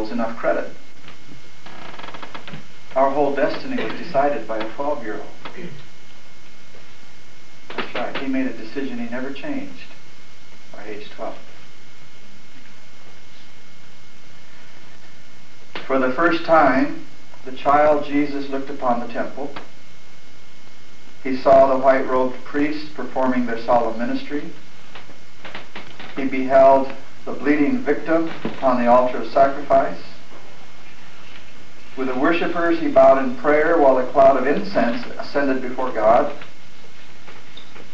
12-year-olds enough credit. Our whole destiny was decided by a 12-year-old. That's right. He made a decision he never changed by age 12. For the first time, the child Jesus looked upon the temple. He saw the white-robed priests performing their solemn ministry. He beheld the bleeding victim upon the altar of sacrifice. With the worshippers, he bowed in prayer while a cloud of incense ascended before God.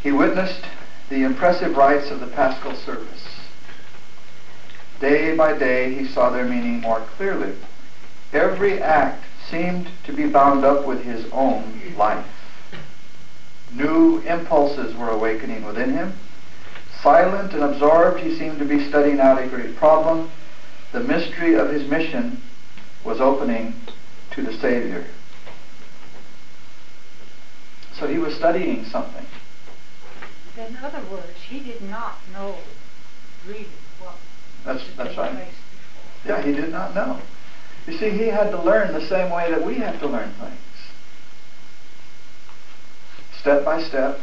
He witnessed the impressive rites of the Paschal service. Day by day, he saw their meaning more clearly. Every act seemed to be bound up with his own life. New impulses were awakening within him. Silent and absorbed, he seemed to be studying out a great problem. The mystery of his mission was opening to the Savior. So he was studying something. In other words, he did not know really what That's, that's right. Yeah, he did not know. You see, he had to learn the same way that we have to learn things. Step by step,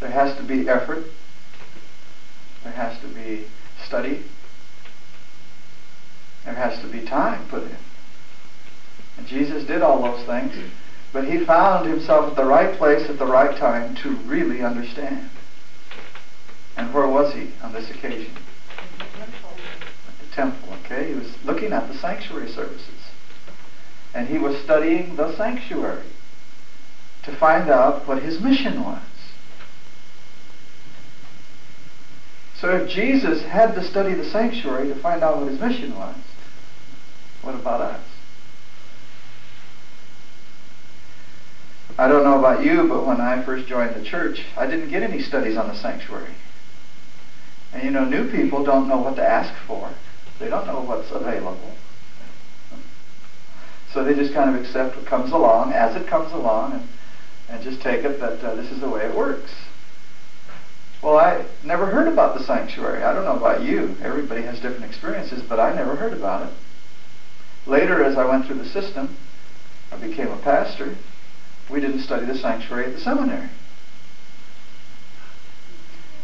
there has to be effort, there has to be study, there has to be time put in. And Jesus did all those things, but he found himself at the right place at the right time to really understand. And where was he on this occasion? At the temple, okay? He was looking at the sanctuary services. And he was studying the sanctuary to find out what his mission was. So if Jesus had to study the sanctuary to find out what his mission was, what about us? I don't know about you, but when I first joined the church, I didn't get any studies on the sanctuary. And you know, new people don't know what to ask for. They don't know what's available. So they just kind of accept what comes along as it comes along and, and just take it that uh, this is the way it works. Well, I never heard about the sanctuary. I don't know about you. Everybody has different experiences, but I never heard about it. Later, as I went through the system, I became a pastor. We didn't study the sanctuary at the seminary.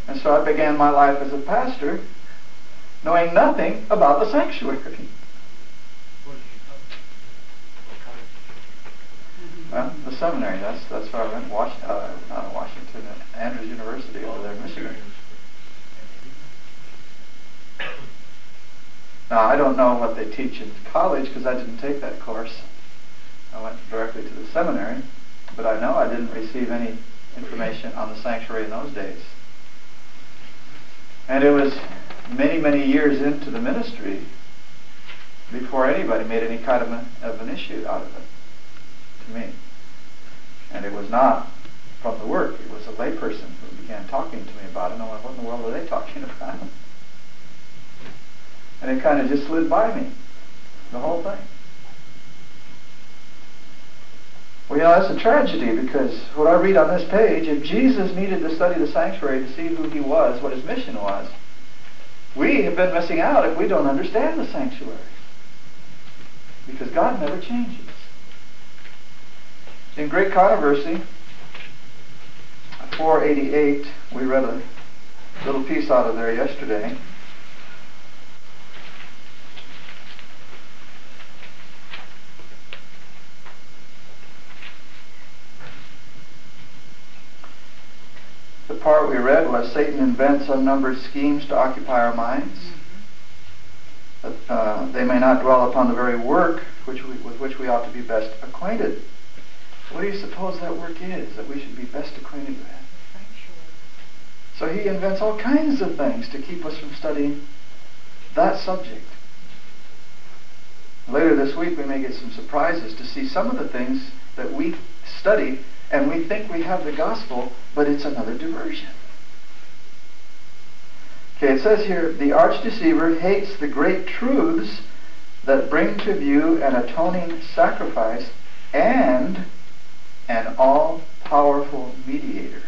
And so I began my life as a pastor knowing nothing about the sanctuary. Well, the seminary, that's, that's where I went, Was- uh, Washington, Andrews University over there in Michigan. Now, I don't know what they teach in college because I didn't take that course. I went directly to the seminary, but I know I didn't receive any information on the sanctuary in those days. And it was many, many years into the ministry before anybody made any kind of, a, of an issue out of it to me. And it was not from the work. It was a layperson who began talking to me about it. And I went, what in the world are they talking about? And it kind of just slid by me, the whole thing. Well, you know, that's a tragedy because what I read on this page, if Jesus needed to study the sanctuary to see who he was, what his mission was, we have been missing out if we don't understand the sanctuary. Because God never changes. In Great Controversy, 488, we read a little piece out of there yesterday. The part we read was Satan invents unnumbered schemes to occupy our minds. That uh, they may not dwell upon the very work which we, with which we ought to be best acquainted. What do you suppose that work is that we should be best acquainted with? So he invents all kinds of things to keep us from studying that subject. Later this week we may get some surprises to see some of the things that we study and we think we have the gospel, but it's another diversion. Okay, it says here, the arch deceiver hates the great truths that bring to view an atoning sacrifice and an all-powerful mediator.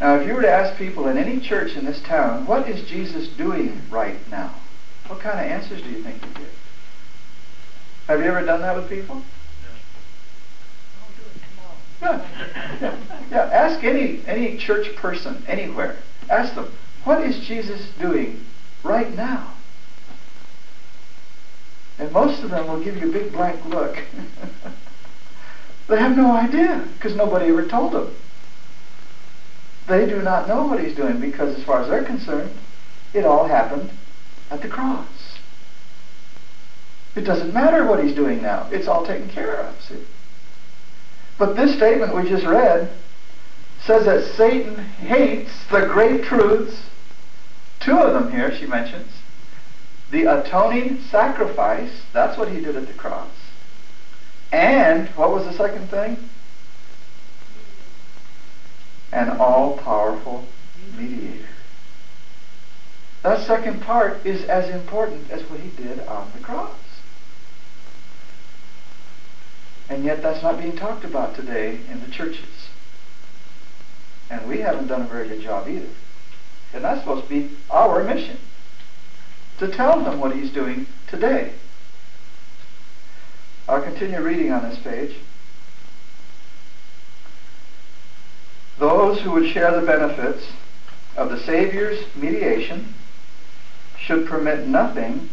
Now, if you were to ask people in any church in this town, what is Jesus doing right now? What kind of answers do you think you get? Have you ever done that with people? I'll do it tomorrow. Yeah. yeah. Yeah. Ask any any church person anywhere. Ask them, what is Jesus doing right now? And most of them will give you a big blank look. they have no idea because nobody ever told them. They do not know what he's doing because as far as they're concerned, it all happened at the cross. It doesn't matter what he's doing now. It's all taken care of. See? But this statement we just read says that Satan hates the great truths. Two of them here she mentions. The atoning sacrifice, that's what he did at the cross. And what was the second thing? An all-powerful mediator. That second part is as important as what he did on the cross. And yet that's not being talked about today in the churches. And we haven't done a very good job either. And that's supposed to be our mission. To tell them what he's doing today. I'll continue reading on this page. Those who would share the benefits of the Savior's mediation should permit nothing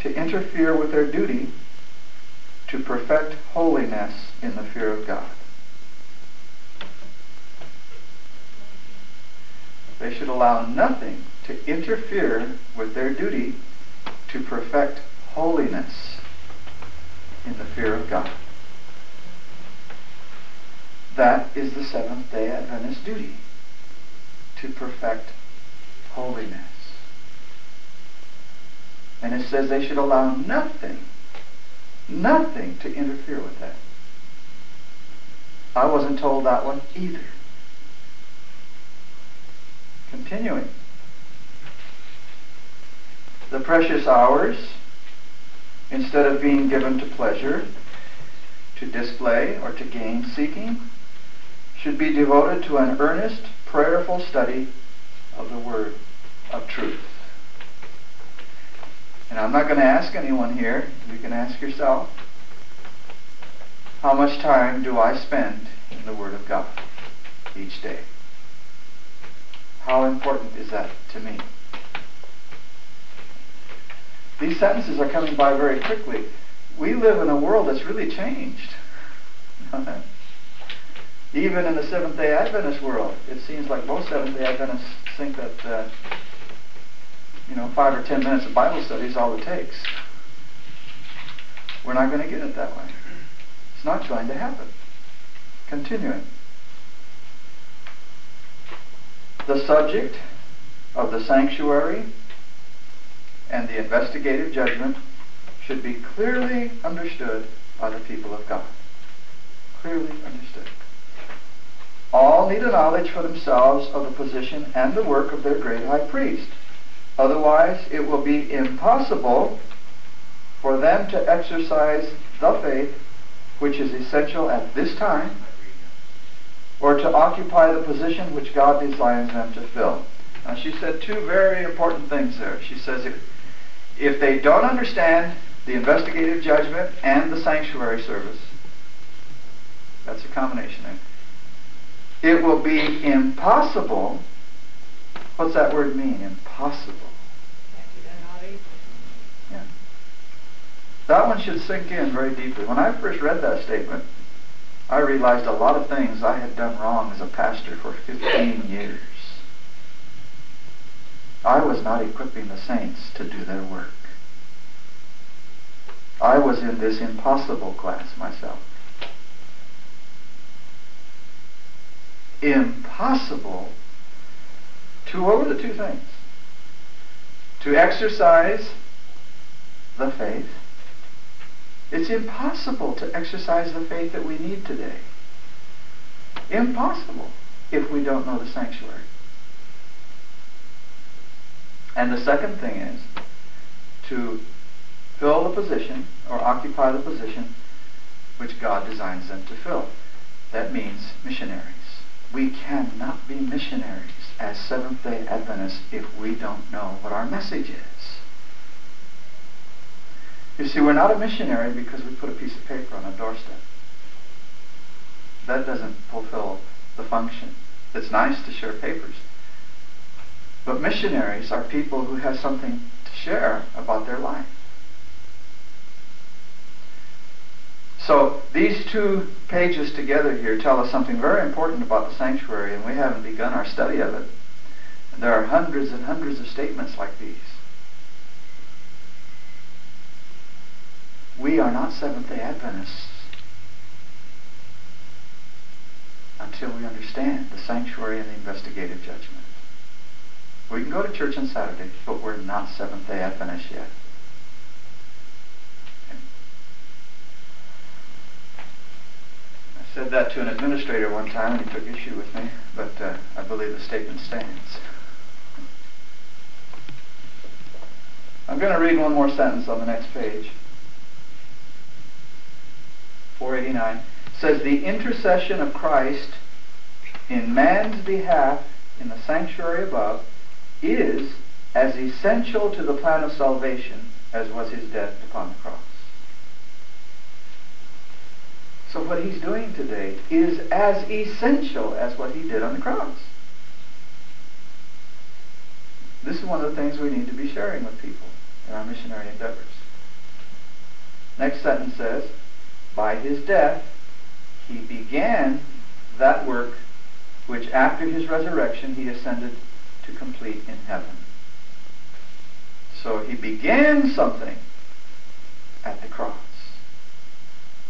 to interfere with their duty to perfect holiness in the fear of God. They should allow nothing to interfere with their duty to perfect holiness in the fear of God. That is the Seventh day Adventist duty to perfect holiness. And it says they should allow nothing, nothing to interfere with that. I wasn't told that one either. Continuing. The precious hours, instead of being given to pleasure, to display, or to gain seeking, should be devoted to an earnest, prayerful study of the Word of truth. And I'm not going to ask anyone here. You can ask yourself. How much time do I spend in the Word of God each day? How important is that to me? These sentences are coming by very quickly. We live in a world that's really changed. Even in the Seventh day Adventist world, it seems like most Seventh day Adventists think that, uh, you know, five or ten minutes of Bible study is all it takes. We're not going to get it that way. It's not going to happen. Continuing. The subject of the sanctuary and the investigative judgment should be clearly understood by the people of God. Clearly understood. All need a knowledge for themselves of the position and the work of their great high priest. Otherwise, it will be impossible for them to exercise the faith which is essential at this time or to occupy the position which God designs them to fill. Now, she said two very important things there. She says if, if they don't understand the investigative judgment and the sanctuary service, that's a combination there, it will be impossible. What's that word mean? Impossible. Yeah. That one should sink in very deeply. When I first read that statement, I realized a lot of things I had done wrong as a pastor for 15 years. I was not equipping the saints to do their work. I was in this impossible class myself. Impossible to over the two things. To exercise the faith it's impossible to exercise the faith that we need today. Impossible if we don't know the sanctuary. And the second thing is to fill the position or occupy the position which God designs them to fill. That means missionaries. We cannot be missionaries as Seventh day Adventists if we don't know what our message is. You see, we're not a missionary because we put a piece of paper on a doorstep. That doesn't fulfill the function. It's nice to share papers. But missionaries are people who have something to share about their life. So these two pages together here tell us something very important about the sanctuary, and we haven't begun our study of it. There are hundreds and hundreds of statements like these. We are not Seventh-day Adventists until we understand the sanctuary and the investigative judgment. We can go to church on Saturday, but we're not Seventh-day Adventists yet. Said that to an administrator one time, and he took issue with me, but uh, I believe the statement stands. I'm going to read one more sentence on the next page. 489 says the intercession of Christ in man's behalf in the sanctuary above is as essential to the plan of salvation as was his death upon the cross. So what he's doing today is as essential as what he did on the cross. This is one of the things we need to be sharing with people in our missionary endeavors. Next sentence says, by his death, he began that work which after his resurrection he ascended to complete in heaven. So he began something at the cross.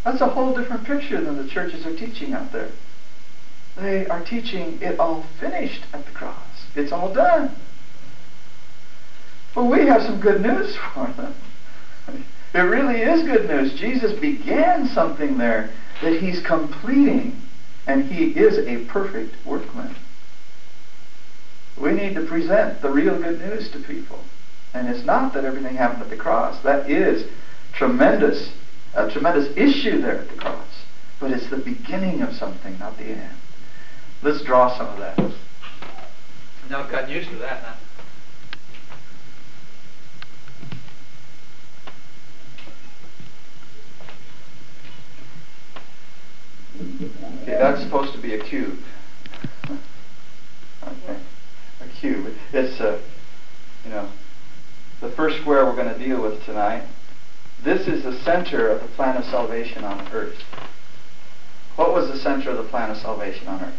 That's a whole different picture than the churches are teaching out there. They are teaching it all finished at the cross. It's all done. But we have some good news for them. It really is good news. Jesus began something there that he's completing, and he is a perfect workman. We need to present the real good news to people. And it's not that everything happened at the cross. That is tremendous, a tremendous issue there at the cross. But it's the beginning of something, not the end. Let's draw some of that. Now I've gotten used to that now. Okay, that's supposed to be a cube. Okay, a cube. It's a, you know, the first square we're going to deal with tonight. This is the center of the plan of salvation on earth. What was the center of the plan of salvation on earth?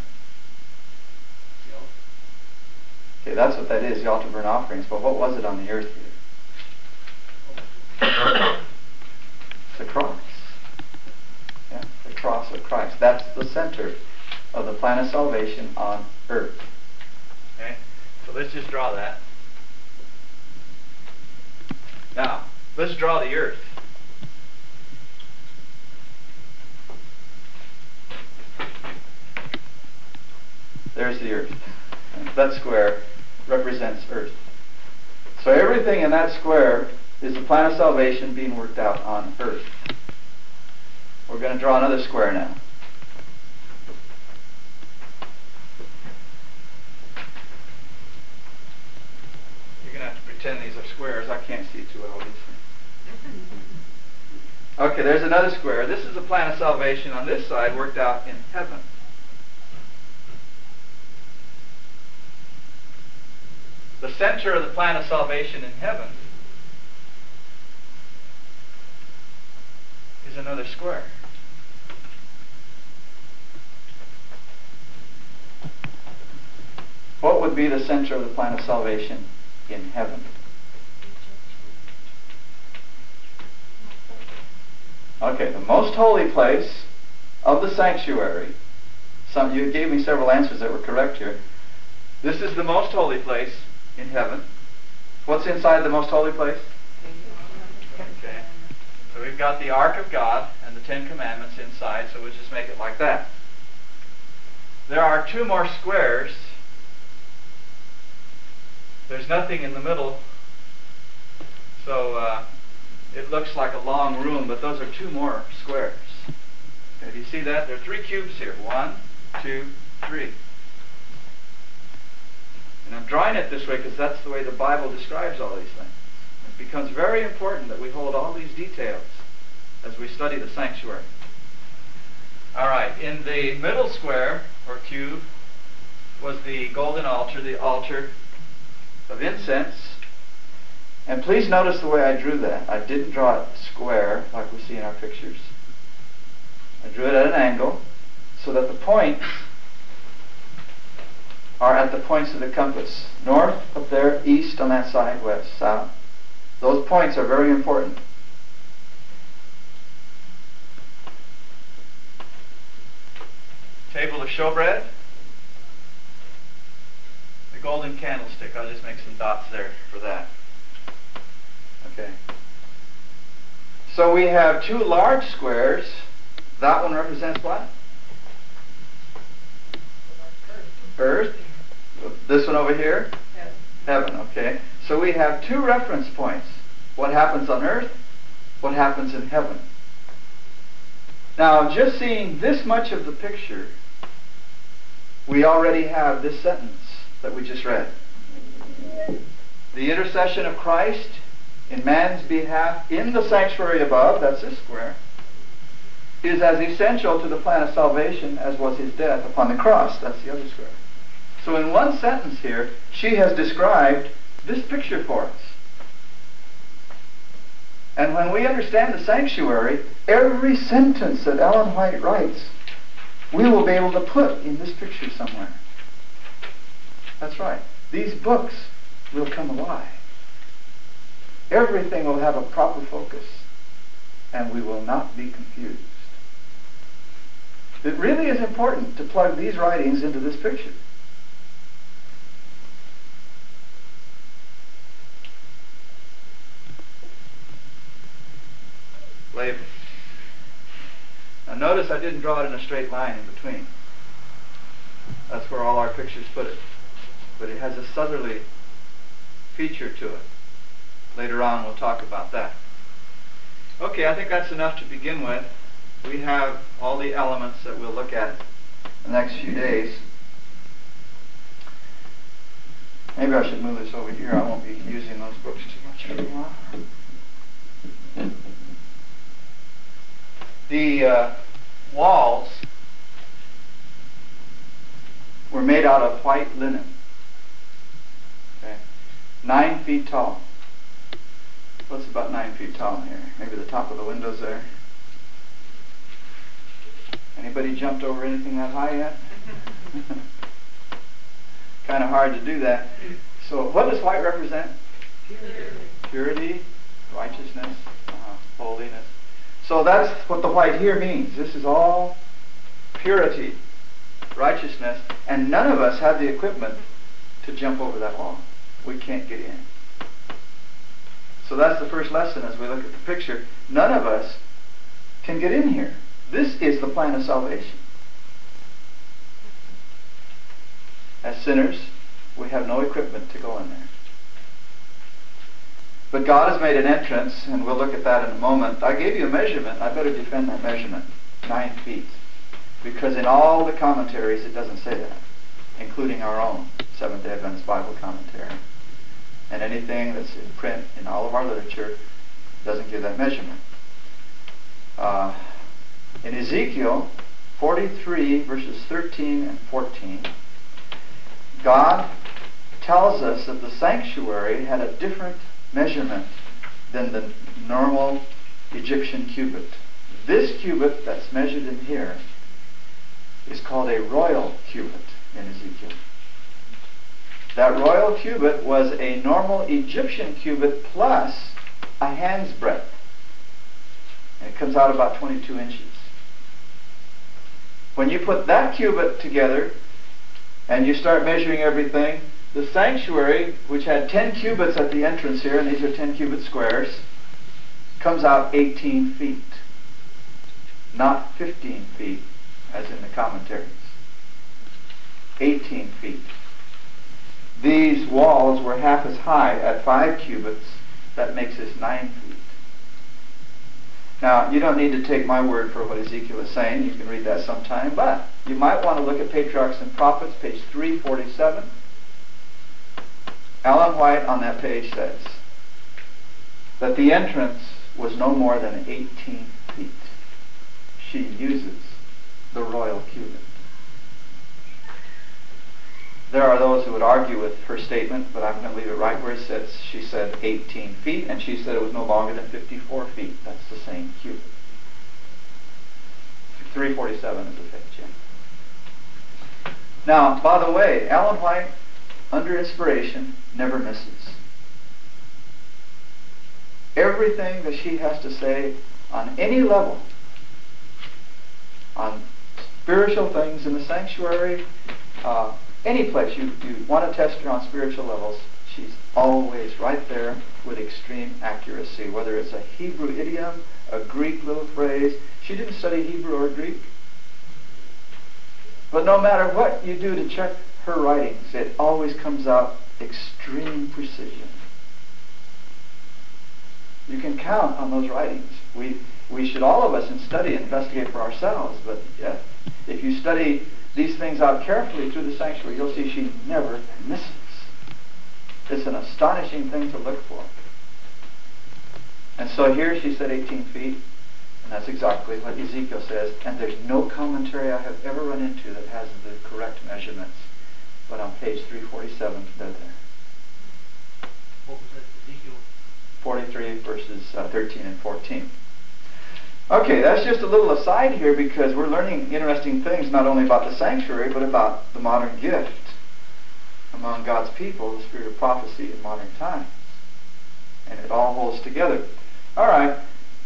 Okay, that's what that is, the altar burnt offerings. But what was it on the earth here? the cross Yeah, the cross of Christ. That's the center of the plan of salvation on earth. Okay? So let's just draw that. Now, let's draw the earth. There's the earth. That square represents earth. So everything in that square is the plan of salvation being worked out on earth. We're going to draw another square now. You're going to have to pretend these are squares. I can't see too well these Okay, there's another square. This is the plan of salvation on this side worked out in heaven. The center of the plan of salvation in heaven is another square. What would be the center of the plan of salvation in heaven? Okay, the most holy place of the sanctuary. Some you gave me several answers that were correct here. This is the most holy place in heaven. What's inside the most holy place? Okay. So we've got the Ark of God and the Ten Commandments inside, so we'll just make it like that. There are two more squares there's nothing in the middle, so uh, it looks like a long room, but those are two more squares. Okay, do you see that? There are three cubes here. One, two, three. And I'm drawing it this way because that's the way the Bible describes all these things. it becomes very important that we hold all these details as we study the sanctuary. All right, in the middle square or cube was the golden altar, the altar of incense. And please notice the way I drew that. I didn't draw it square like we see in our pictures. I drew it at an angle so that the points are at the points of the compass. North up there, east on that side, west, south. Those points are very important. Table of showbread. The golden candlestick. I'll just make some dots there for that. Okay. So we have two large squares. That one represents what? Earth. This one over here? Heaven, okay. So we have two reference points. What happens on earth? What happens in heaven? Now, just seeing this much of the picture, we already have this sentence that we just read. The intercession of Christ in man's behalf in the sanctuary above, that's this square, is as essential to the plan of salvation as was his death upon the cross, that's the other square. So in one sentence here, she has described this picture for us. And when we understand the sanctuary, every sentence that Ellen White writes, we will be able to put in this picture somewhere. That's right. These books will come alive. Everything will have a proper focus, and we will not be confused. It really is important to plug these writings into this picture. Label. Now notice I didn't draw it in a straight line in between. That's where all our pictures put it. But it has a southerly feature to it. Later on we'll talk about that. Okay, I think that's enough to begin with. We have all the elements that we'll look at the next few days. Maybe I should move this over here. I won't be using those books too much anymore. The uh, walls were made out of white linen. Okay. Nine feet tall. What's about nine feet tall here? Maybe the top of the windows there. Anybody jumped over anything that high yet? kind of hard to do that. So what does white represent? Purity. Purity, righteousness, uh, holiness. So that's what the white here means. This is all purity, righteousness, and none of us have the equipment to jump over that wall. We can't get in. So that's the first lesson as we look at the picture. None of us can get in here. This is the plan of salvation. As sinners, we have no equipment to go in there. But God has made an entrance, and we'll look at that in a moment. I gave you a measurement. I better defend that measurement. Nine feet. Because in all the commentaries it doesn't say that, including our own Seventh-day Adventist Bible commentary. And anything that's in print in all of our literature doesn't give that measurement. Uh, in Ezekiel 43, verses 13 and 14, God tells us that the sanctuary had a different measurement than the normal Egyptian cubit. This cubit that's measured in here is called a royal cubit in Ezekiel. That royal cubit was a normal Egyptian cubit plus a hand's breadth. And it comes out about 22 inches. When you put that cubit together and you start measuring everything, the sanctuary, which had 10 cubits at the entrance here, and these are 10 cubit squares, comes out 18 feet, not 15 feet, as in the commentaries. 18 feet. These walls were half as high at 5 cubits. That makes this 9 feet. Now, you don't need to take my word for what Ezekiel is saying. You can read that sometime. But you might want to look at Patriarchs and Prophets, page 347. Ellen White on that page says, that the entrance was no more than 18 feet. She uses the royal cubit. There are those who would argue with her statement, but I'm going to leave it right where it sits. She said 18 feet, and she said it was no longer than 54 feet. That's the same cubit. 347 is the fifth, Jim. Now, by the way, Ellen White, under inspiration, never misses. Everything that she has to say on any level, on spiritual things in the sanctuary, uh, any place you, you want to test her on spiritual levels, she's always right there with extreme accuracy, whether it's a Hebrew idiom, a Greek little phrase. She didn't study Hebrew or Greek. But no matter what you do to check her writings, it always comes out extreme precision. You can count on those writings. We, we should all of us in study investigate for ourselves, but yeah, if you study these things out carefully through the sanctuary, you'll see she never misses. It's an astonishing thing to look for. And so here she said 18 feet, and that's exactly what Ezekiel says. And there's no commentary I have ever run into that has the correct measurements. But on page 347, they're there. What was that, Ezekiel? 43 verses uh, 13 and 14. Okay, that's just a little aside here because we're learning interesting things not only about the sanctuary but about the modern gift among God's people, the spirit of prophecy in modern times. And it all holds together. All right,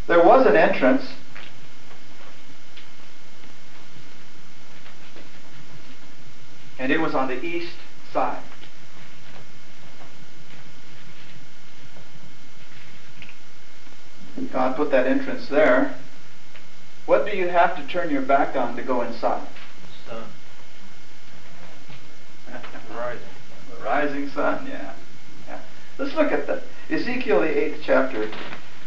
there was an entrance. And it was on the east side. God put that entrance there. What do you have to turn your back on to go inside? Sun. Rising. The rising sun, yeah. yeah. Let's look at the Ezekiel, the eighth chapter.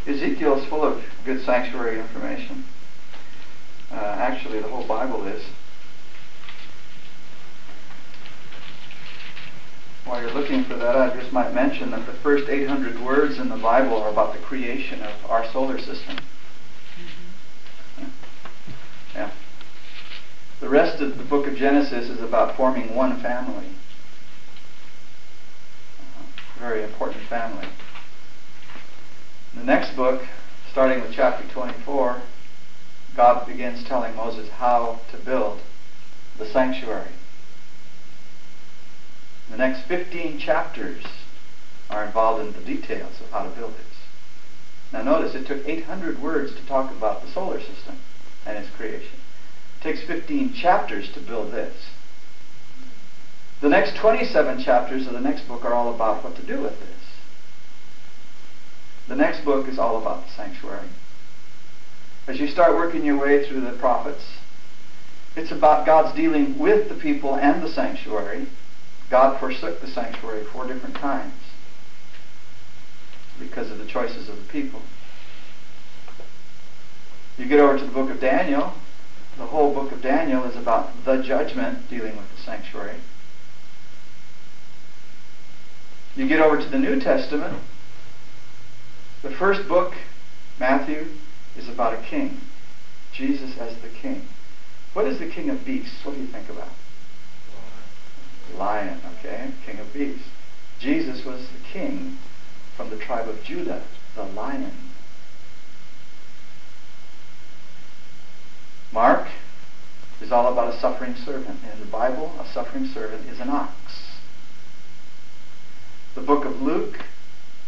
Ezekiel is full of good sanctuary information. Uh, actually, the whole Bible is. While you're looking for that, I just might mention that the first 800 words in the Bible are about the creation of our solar system. Yeah. The rest of the book of Genesis is about forming one family. Uh, very important family. The next book, starting with chapter 24, God begins telling Moses how to build the sanctuary. The next 15 chapters are involved in the details of how to build this. Now notice it took 800 words to talk about the solar system and its creation. It takes 15 chapters to build this. The next 27 chapters of the next book are all about what to do with this. The next book is all about the sanctuary. As you start working your way through the prophets, it's about God's dealing with the people and the sanctuary. God forsook the sanctuary four different times because of the choices of the people. You get over to the book of Daniel, the whole book of Daniel is about the judgment dealing with the sanctuary. You get over to the New Testament, the first book, Matthew, is about a king. Jesus as the king. What is the king of beasts? What do you think about? Lion, okay? King of beasts. Jesus was the king from the tribe of Judah, the lion. Mark is all about a suffering servant. In the Bible, a suffering servant is an ox. The book of Luke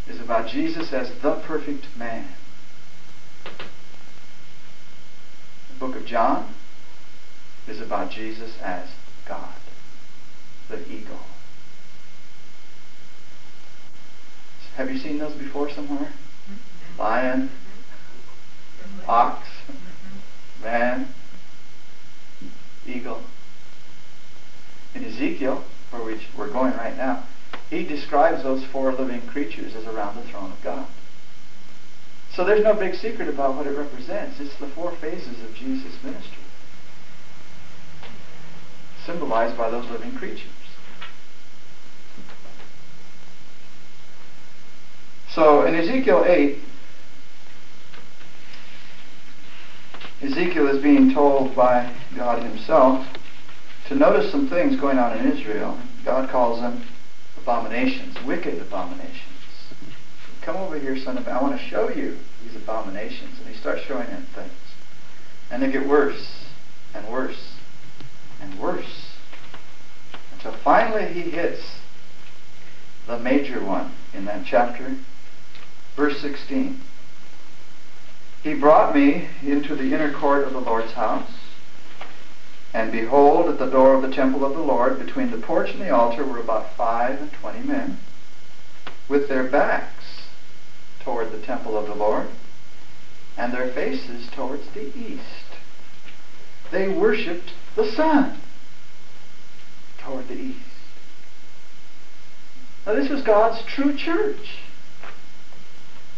is about Jesus as the perfect man. The book of John is about Jesus as God, the eagle. Have you seen those before somewhere? Mm-hmm. Lion, mm-hmm. ox, mm-hmm. man, eagle. In Ezekiel, where we, we're going right now, he describes those four living creatures as around the throne of God. So there's no big secret about what it represents. It's the four phases of Jesus' ministry, symbolized by those living creatures. So in Ezekiel 8, Ezekiel is being told by God himself to notice some things going on in Israel. God calls them abominations, wicked abominations. Come over here, son of I want to show you these abominations. And he starts showing him things. And they get worse and worse and worse. Until finally he hits the major one in that chapter. Verse 16. He brought me into the inner court of the Lord's house. And behold, at the door of the temple of the Lord, between the porch and the altar, were about five and twenty men, with their backs toward the temple of the Lord, and their faces towards the east. They worshipped the sun toward the east. Now, this was God's true church.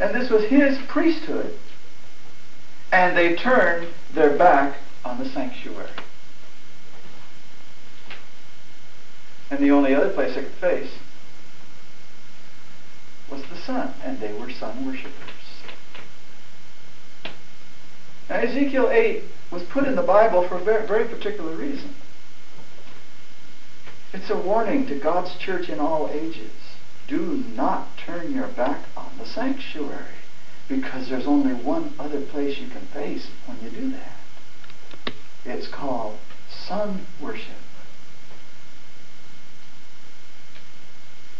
And this was his priesthood. And they turned their back on the sanctuary. And the only other place they could face was the sun, and they were sun worshippers. Now, Ezekiel 8 was put in the Bible for a very, very particular reason. It's a warning to God's church in all ages. Do not turn your back on the sanctuary because there's only one other place you can face when you do that. It's called sun worship.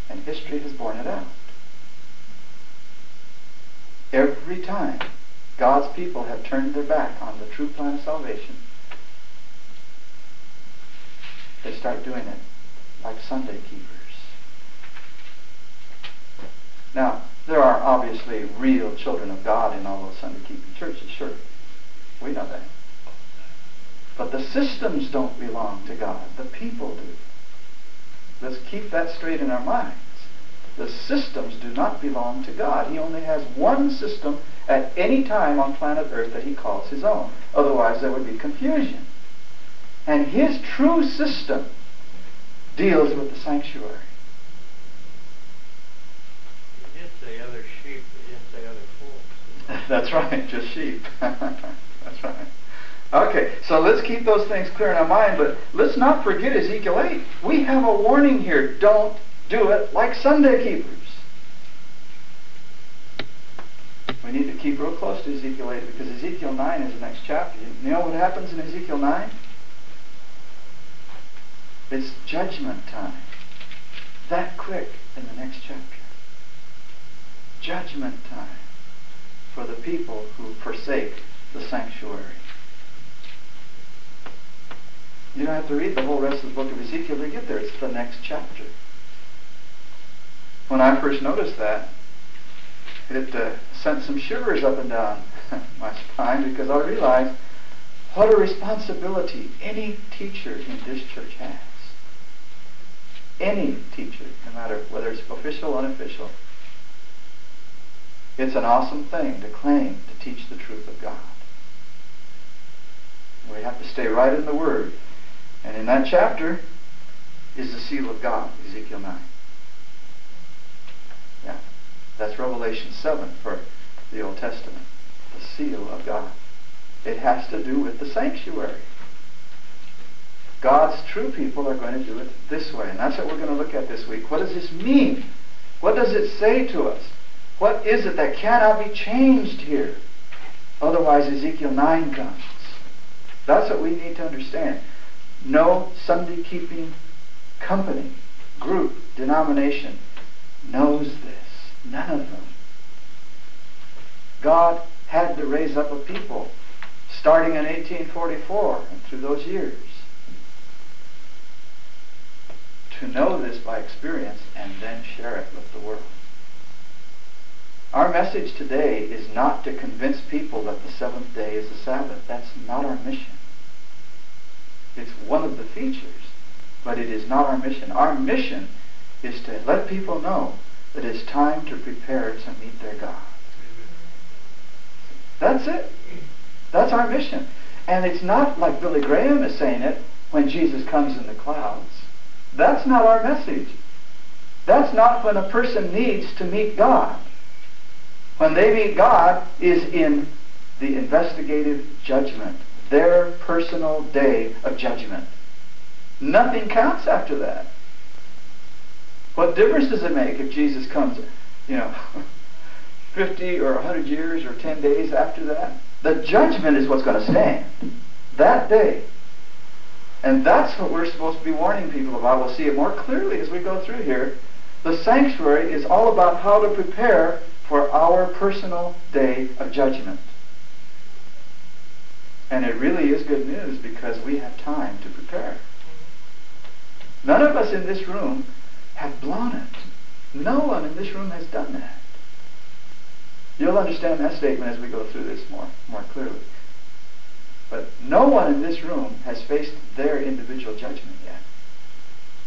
And history has borne it out. Every time God's people have turned their back on the true plan of salvation, they start doing it like Sunday keepers. Now, there are obviously real children of God in all those Sunday keeping churches, sure. We know that. But the systems don't belong to God. The people do. Let's keep that straight in our minds. The systems do not belong to God. He only has one system at any time on planet Earth that he calls his own. Otherwise, there would be confusion. And his true system deals with the sanctuary. He did say other sheep, but he didn't say other fools. That's right, just sheep. That's right. Okay, so let's keep those things clear in our mind, but let's not forget Ezekiel 8. We have a warning here. Don't do it like Sunday keepers. We need to keep real close to Ezekiel 8 because Ezekiel 9 is the next chapter. You know what happens in Ezekiel 9? It's judgment time. That quick in the next chapter. Judgment time for the people who forsake the sanctuary. You don't have to read the whole rest of the book of Ezekiel to get there. It's the next chapter. When I first noticed that, it uh, sent some shivers up and down my spine because I realized what a responsibility any teacher in this church has. Any teacher, no matter whether it's official or unofficial. It's an awesome thing to claim to teach the truth of God. We have to stay right in the Word. And in that chapter is the seal of God, Ezekiel 9. Yeah. That's Revelation 7 for the Old Testament. The seal of God. It has to do with the sanctuary. God's true people are going to do it this way. And that's what we're going to look at this week. What does this mean? What does it say to us? What is it that cannot be changed here? Otherwise, Ezekiel 9 comes. That's what we need to understand. No Sunday keeping company, group, denomination knows this. None of them. God had to raise up a people starting in 1844 and through those years to know this by experience and then share it with the world. Our message today is not to convince people that the seventh day is a Sabbath. That's not our mission. It's one of the features, but it is not our mission. Our mission is to let people know that it's time to prepare to meet their God. That's it. That's our mission. And it's not like Billy Graham is saying it when Jesus comes in the clouds. That's not our message. That's not when a person needs to meet God. When they meet God is in the investigative judgment, their personal day of judgment. Nothing counts after that. What difference does it make if Jesus comes, you know, 50 or 100 years or 10 days after that? The judgment is what's going to stand that day. And that's what we're supposed to be warning people about. We'll see it more clearly as we go through here. The sanctuary is all about how to prepare for our personal day of judgment. And it really is good news because we have time to prepare. None of us in this room have blown it. No one in this room has done that. You'll understand that statement as we go through this more, more clearly. But no one in this room has faced their individual judgment yet.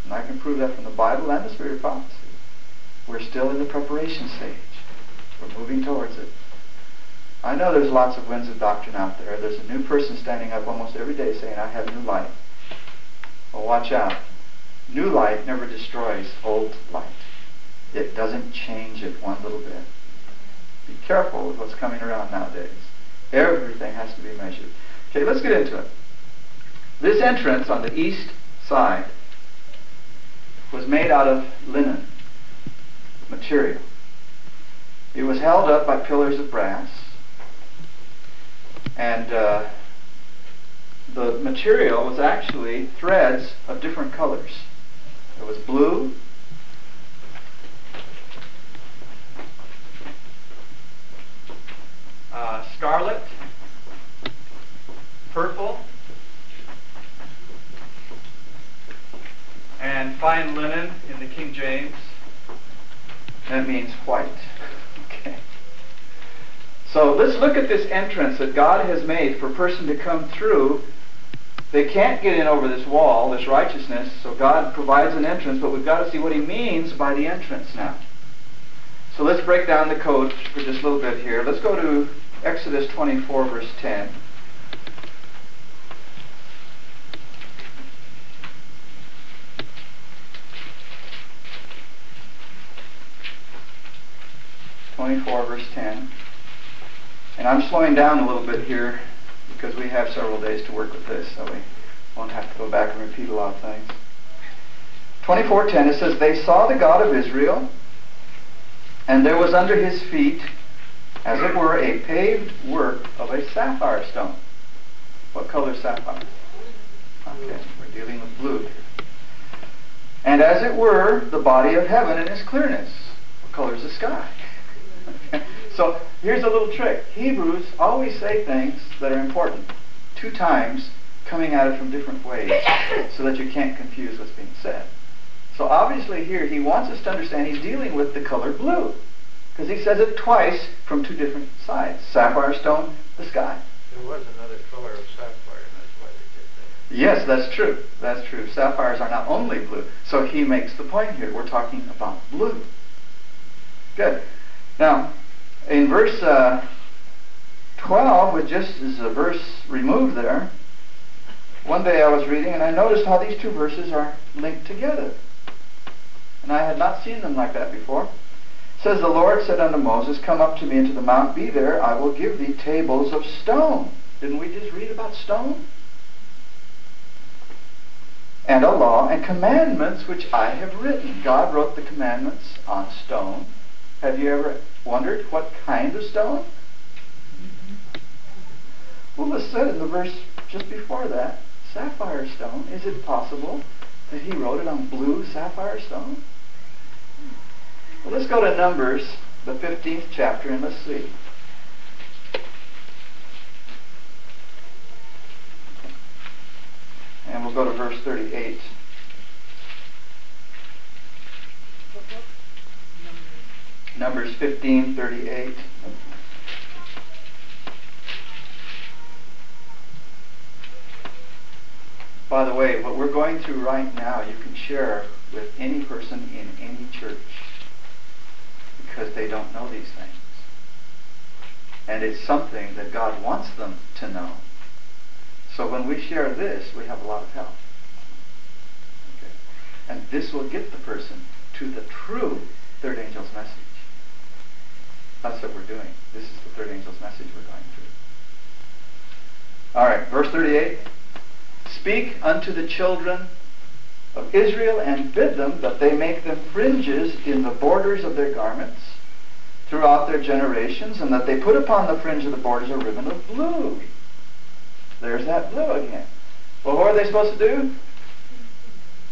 And I can prove that from the Bible and the Spirit of Prophecy. We're still in the preparation stage. We're moving towards it. I know there's lots of winds of doctrine out there. There's a new person standing up almost every day saying, I have new light. Well, watch out. New light never destroys old light. It doesn't change it one little bit. Be careful with what's coming around nowadays. Everything has to be measured. Okay, let's get into it. This entrance on the east side was made out of linen material. It was held up by pillars of brass. And uh, the material was actually threads of different colors. It was blue, uh, scarlet, purple, and fine linen in the King James. That means white. So let's look at this entrance that God has made for a person to come through. They can't get in over this wall, this righteousness, so God provides an entrance, but we've got to see what he means by the entrance now. So let's break down the code for just a little bit here. Let's go to Exodus 24, verse 10. Twenty-four, verse ten. And I'm slowing down a little bit here because we have several days to work with this, so we won't have to go back and repeat a lot of things. 24:10 it says they saw the God of Israel and there was under his feet as it were a paved work of a sapphire stone. What color sapphire? Okay, we're dealing with blue here. And as it were the body of heaven in its clearness. What color is the sky? so here's a little trick. Hebrews always say things that are important two times coming at it from different ways so that you can't confuse what's being said. So obviously here he wants us to understand he's dealing with the color blue. Because he says it twice from two different sides. Sapphire stone, the sky. There was another color of sapphire, and that's why they did that. Yes, that's true. That's true. Sapphires are not only blue. So he makes the point here. We're talking about blue. Good. Now, in verse uh, 12, with just as a verse removed there, one day I was reading and I noticed how these two verses are linked together. And I had not seen them like that before. It says, The Lord said unto Moses, Come up to me into the mount, be there, I will give thee tables of stone. Didn't we just read about stone? And a law and commandments which I have written. God wrote the commandments on stone. Have you ever wondered what kind of stone? Mm-hmm. Well, it said in the verse just before that, sapphire stone. Is it possible that he wrote it on blue sapphire stone? Well, let's go to Numbers, the 15th chapter, and let's see. And we'll go to verse 38. Numbers 15, 38. By the way, what we're going through right now, you can share with any person in any church because they don't know these things. And it's something that God wants them to know. So when we share this, we have a lot of help. Okay? And this will get the person to the true third angel's message. That's what we're doing. This is the third angel's message we're going through. All right, verse 38. Speak unto the children of Israel and bid them that they make them fringes in the borders of their garments throughout their generations, and that they put upon the fringe of the borders a ribbon of blue. There's that blue again. Well, what are they supposed to do?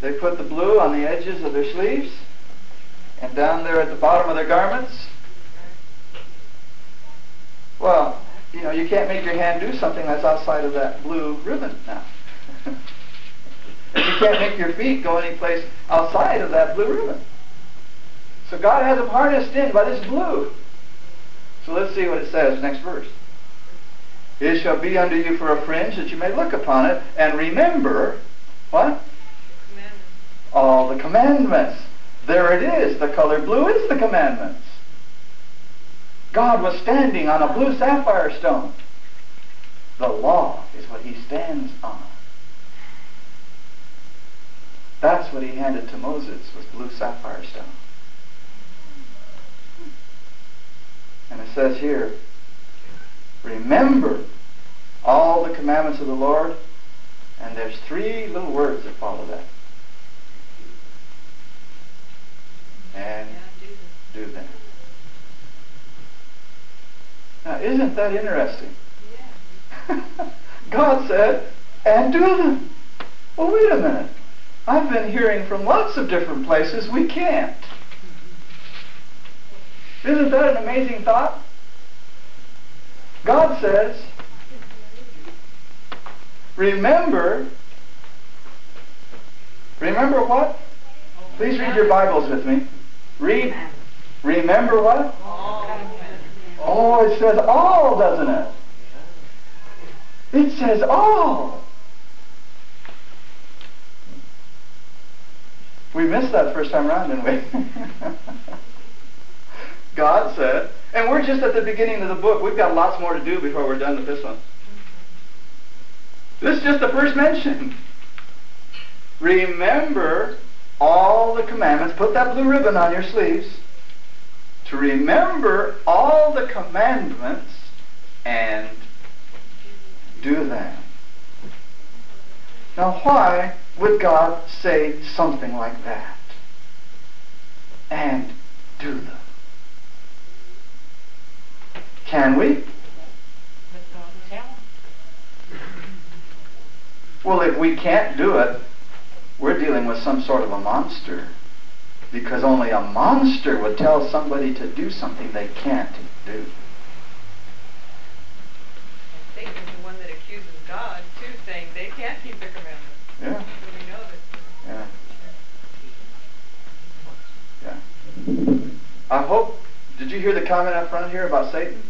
They put the blue on the edges of their sleeves and down there at the bottom of their garments. Well, you know, you can't make your hand do something that's outside of that blue ribbon now. you can't make your feet go any place outside of that blue ribbon. So God has them harnessed in by this blue. So let's see what it says, next verse. It shall be unto you for a fringe that you may look upon it and remember, what? All the commandments. There it is. The color blue is the commandments. God was standing on a blue sapphire stone. The law is what he stands on. That's what he handed to Moses was blue sapphire stone. And it says here, remember all the commandments of the Lord, and there's three little words that follow that. And do them. Now, isn't that interesting? God said, and do them. Well, wait a minute. I've been hearing from lots of different places we can't. Isn't that an amazing thought? God says, remember, remember what? Please read your Bibles with me. Read, remember what? Oh, it says all, doesn't it? It says all. We missed that first time around, didn't we? God said, and we're just at the beginning of the book. We've got lots more to do before we're done with this one. This is just the first mention. Remember all the commandments. Put that blue ribbon on your sleeves. To remember all the commandments and do them. Now, why would God say something like that? And do them. Can we? Well, if we can't do it, we're dealing with some sort of a monster. Because only a monster would tell somebody to do something they can't do. And Satan's the one that accuses God, too, saying they can't keep their commandments. Yeah. We know that. Yeah. Yeah. I hope, did you hear the comment up front here about Satan?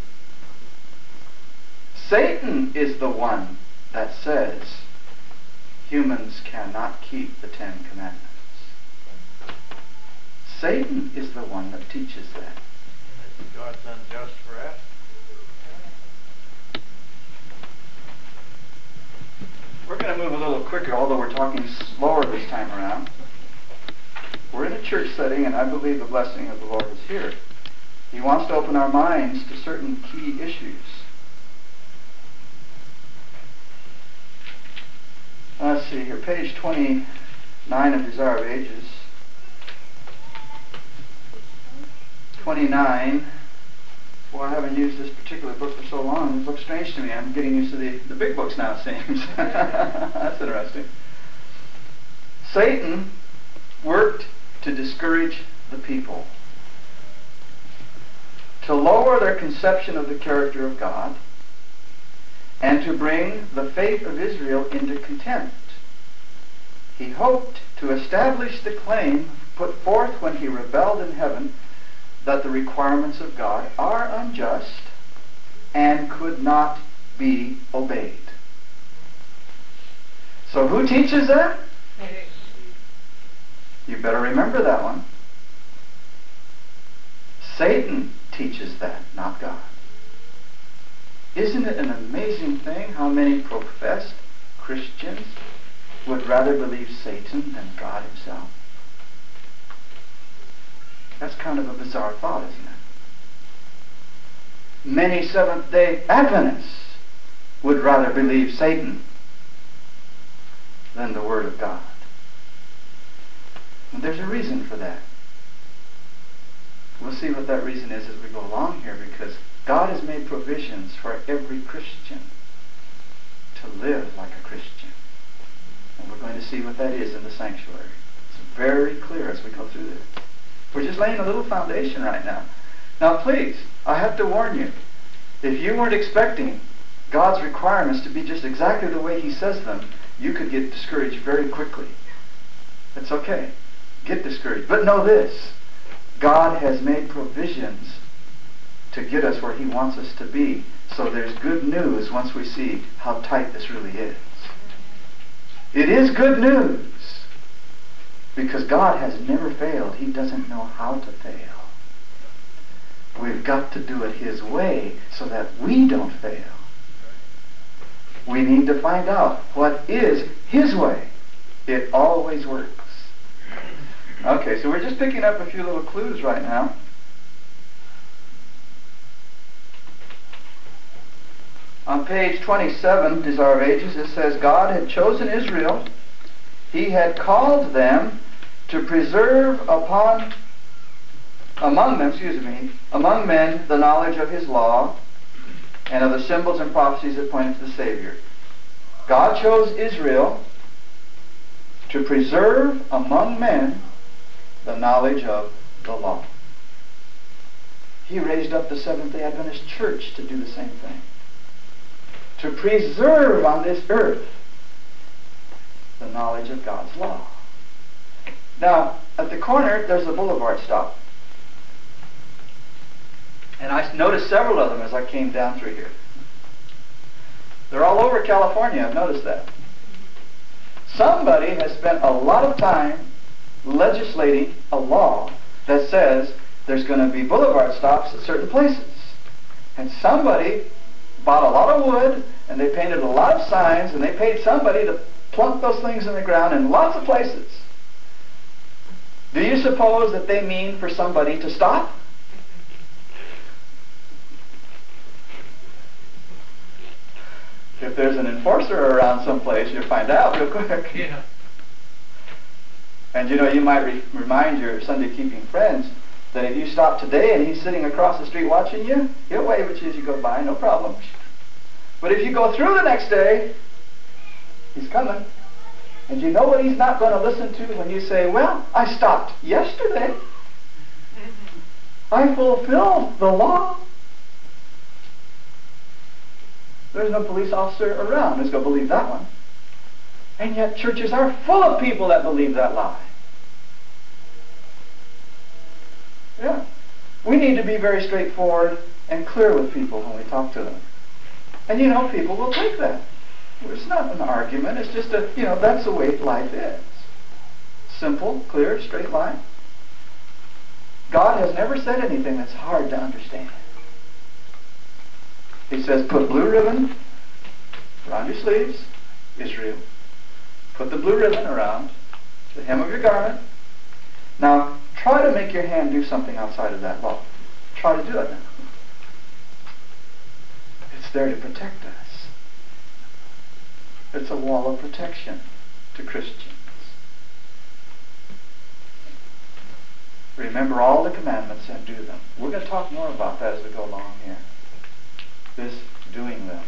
Satan is the one that says humans cannot keep the Ten Commandments. Satan is the one that teaches that. And this is God's unjust wrath. We're going to move a little quicker, although we're talking slower this time around. We're in a church setting, and I believe the blessing of the Lord is here. He wants to open our minds to certain key issues. Let's see here, page 29 of Desire of Ages. 29. Well, I haven't used this particular book for so long. It looks strange to me. I'm getting used to the, the big books now, it seems. That's interesting. Satan worked to discourage the people, to lower their conception of the character of God, and to bring the faith of Israel into contempt. He hoped to establish the claim put forth when he rebelled in heaven that the requirements of God are unjust and could not be obeyed. So who teaches that? You better remember that one. Satan teaches that, not God. Isn't it an amazing thing how many professed Christians would rather believe Satan than God himself? That's kind of a bizarre thought, isn't it? many Seventh day Adventists would rather believe Satan than the Word of God. And there's a reason for that. We'll see what that reason is as we go along here because God has made provisions for every Christian to live like a Christian. And we're going to see what that is in the sanctuary. It's very clear as we go through this. We're just laying a little foundation right now. Now, please, I have to warn you. If you weren't expecting God's requirements to be just exactly the way He says them, you could get discouraged very quickly. It's okay. Get discouraged. But know this God has made provisions to get us where He wants us to be. So there's good news once we see how tight this really is. It is good news because God has never failed. He doesn't know how to fail. We've got to do it His way so that we don't fail. We need to find out what is His way. It always works. Okay, so we're just picking up a few little clues right now. On page 27, Desire of Ages, it says, God had chosen Israel. He had called them to preserve upon, among them, excuse me, among men the knowledge of his law and of the symbols and prophecies that pointed to the Savior. God chose Israel to preserve among men the knowledge of the law. He raised up the Seventh-day Adventist Church to do the same thing. To preserve on this earth the knowledge of God's law. Now, at the corner, there's a boulevard stop. And I noticed several of them as I came down through here. They're all over California, I've noticed that. Somebody has spent a lot of time legislating a law that says there's going to be boulevard stops at certain places. And somebody bought a lot of wood, and they painted a lot of signs, and they paid somebody to plunk those things in the ground in lots of places. Do you suppose that they mean for somebody to stop? If there's an enforcer around someplace, you'll find out real quick. Yeah. And you know, you might re- remind your Sunday keeping friends that if you stop today and he's sitting across the street watching you, he'll wave at you as you go by, no problem. But if you go through the next day, he's coming. And you know what he's not going to listen to when you say, Well, I stopped yesterday. I fulfilled the law. There's no police officer around who's going to believe that one. And yet churches are full of people that believe that lie. Yeah. We need to be very straightforward and clear with people when we talk to them. And you know, people will take that. It's not an argument. It's just a, you know, that's the way life is. Simple, clear, straight line. God has never said anything that's hard to understand. He says, put blue ribbon around your sleeves, Israel. Put the blue ribbon around the hem of your garment. Now, try to make your hand do something outside of that law. Try to do it. It's there to protect us. It's a wall of protection to Christians. Remember all the commandments and do them. We're going to talk more about that as we go along here. This doing them.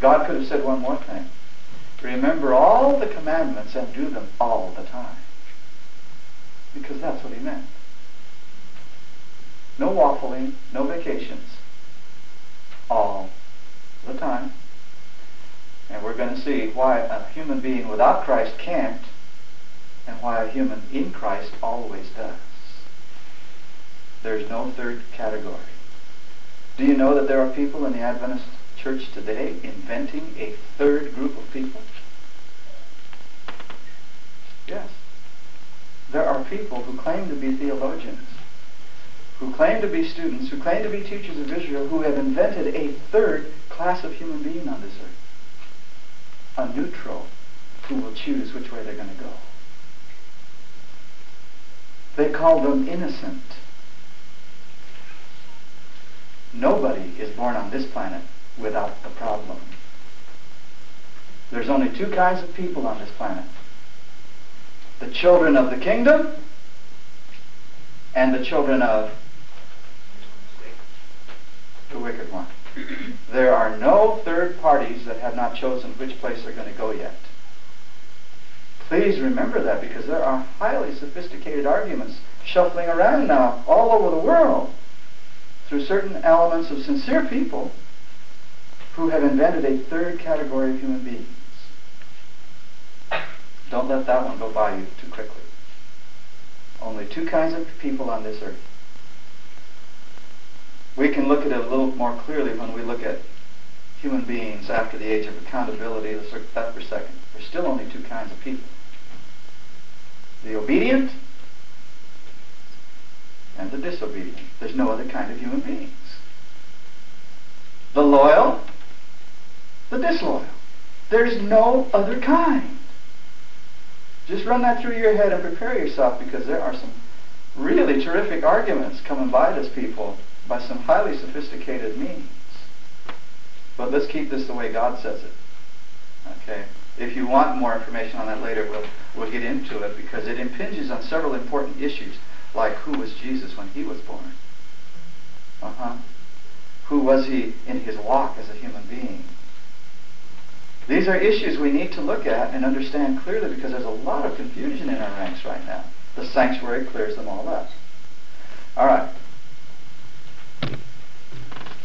God could have said one more thing. Remember all the commandments and do them all the time. Because that's what he meant. No waffling, no vacations. All the time. And we're going to see why a human being without Christ can't and why a human in Christ always does. There's no third category. Do you know that there are people in the Adventist church today inventing a third group of people? Yes. There are people who claim to be theologians, who claim to be students, who claim to be teachers of Israel, who have invented a third class of human being on this earth. A neutral who will choose which way they're going to go. They call them innocent. Nobody is born on this planet without a problem. There's only two kinds of people on this planet. The children of the kingdom and the children of the wicked one. There are no third parties that have not chosen which place they're going to go yet. Please remember that because there are highly sophisticated arguments shuffling around now all over the world through certain elements of sincere people who have invented a third category of human beings. Don't let that one go by you too quickly. Only two kinds of people on this earth. We can look at it a little more clearly when we look at human beings after the age of accountability. Let's look at that for a second. There's still only two kinds of people. The obedient and the disobedient. There's no other kind of human beings. The loyal, the disloyal. There's no other kind. Just run that through your head and prepare yourself because there are some really terrific arguments coming by this people by some highly sophisticated means. But let's keep this the way God says it. Okay? If you want more information on that later, we'll, we'll get into it because it impinges on several important issues, like who was Jesus when he was born? Uh-huh. Who was he in his walk as a human being? These are issues we need to look at and understand clearly because there's a lot of confusion in our ranks right now. The sanctuary clears them all up. All right.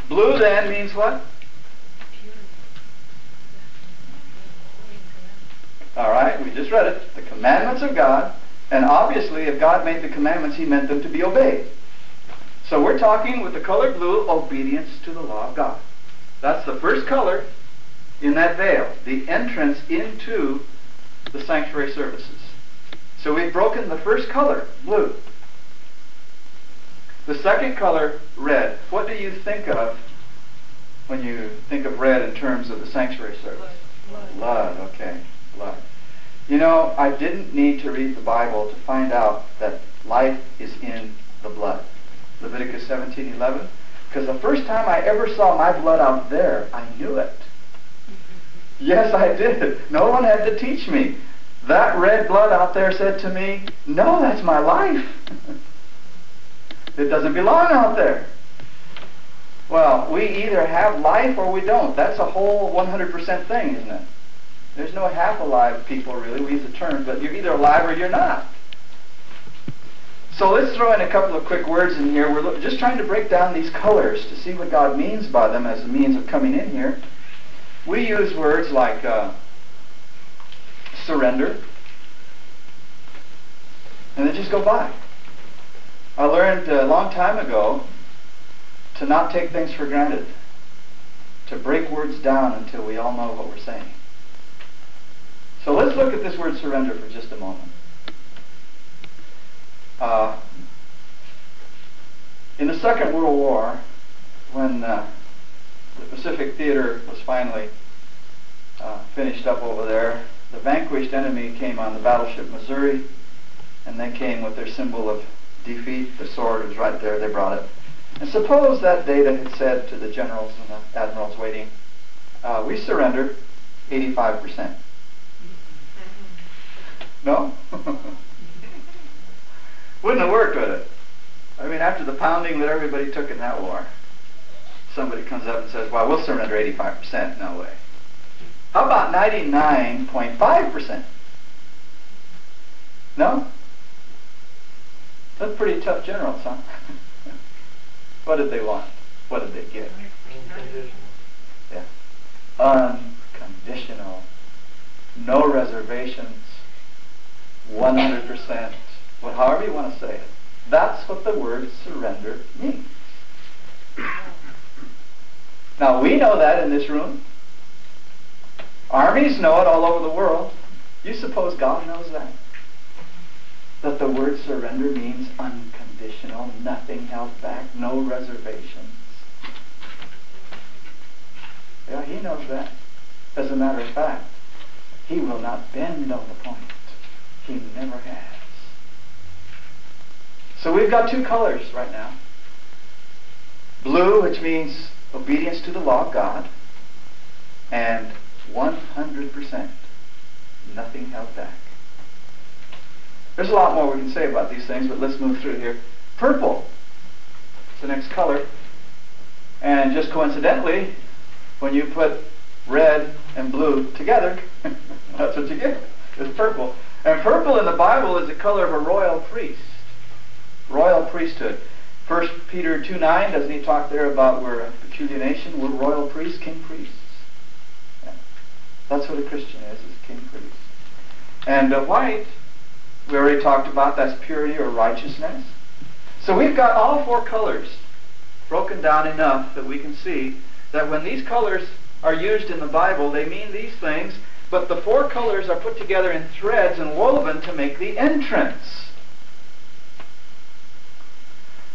Blue then means what? All right, we just read it. The commandments of God. And obviously, if God made the commandments, he meant them to be obeyed. So we're talking with the color blue, obedience to the law of God. That's the first color in that veil, the entrance into the sanctuary services. So we've broken the first color, blue. The second color, red. What do you think of when you think of red in terms of the sanctuary service? Blood. Blood, okay. Blood. You know, I didn't need to read the Bible to find out that life is in the blood. Leviticus 17:11. Because the first time I ever saw my blood out there, I knew it. Yes, I did. No one had to teach me. That red blood out there said to me, No, that's my life. it doesn't belong out there. Well, we either have life or we don't. That's a whole 100% thing, isn't it? There's no half alive people, really. We use the term, but you're either alive or you're not. So let's throw in a couple of quick words in here. We're just trying to break down these colors to see what God means by them as a means of coming in here. We use words like uh, surrender, and then just go by. I learned a long time ago to not take things for granted, to break words down until we all know what we're saying. So let's look at this word surrender for just a moment. Uh, in the Second World War, when uh, the Pacific Theater was finally uh, finished up over there, the vanquished enemy came on the battleship Missouri, and they came with their symbol of defeat. The sword was right there. They brought it. And suppose that they had said to the generals and the admirals waiting, uh, we surrender 85%. No? Wouldn't have worked, would it? I mean, after the pounding that everybody took in that war, somebody comes up and says, well, we'll surrender 85%. No way. How about 99.5%? No? That's pretty tough generals, huh? what did they want? What did they get? Unconditional. Yeah. Unconditional. No reservations. 100%. Well, however you want to say it. That's what the word surrender means. Now, we know that in this room. Armies know it all over the world. You suppose God knows that? That the word surrender means unconditional, nothing held back, no reservations. Yeah, he knows that. As a matter of fact, he will not bend on the point. He never has. So we've got two colors right now. Blue, which means obedience to the law of God. And 100%. Nothing held back. There's a lot more we can say about these things, but let's move through here. Purple. It's the next color. And just coincidentally, when you put red and blue together, that's what you get. It's purple. And purple in the Bible is the color of a royal priest. Royal priesthood. First Peter 2 9, doesn't he talk there about we're a peculiar nation, we're royal priests, king priests? Yeah. That's what a Christian is, is king priest. And uh, white, we already talked about, that's purity or righteousness. So we've got all four colors broken down enough that we can see that when these colors are used in the Bible, they mean these things, but the four colors are put together in threads and woven to make the entrance.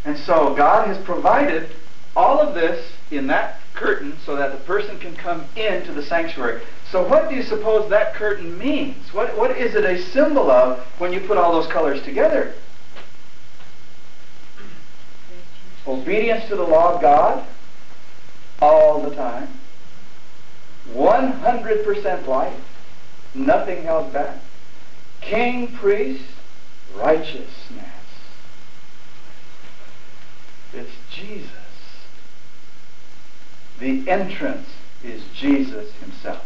And so God has provided all of this in that curtain so that the person can come into the sanctuary. So what do you suppose that curtain means? What, what is it a symbol of when you put all those colors together? Obedience to the law of God all the time. 100% life. Nothing held back. King, priest, righteousness. It's Jesus. The entrance is Jesus himself.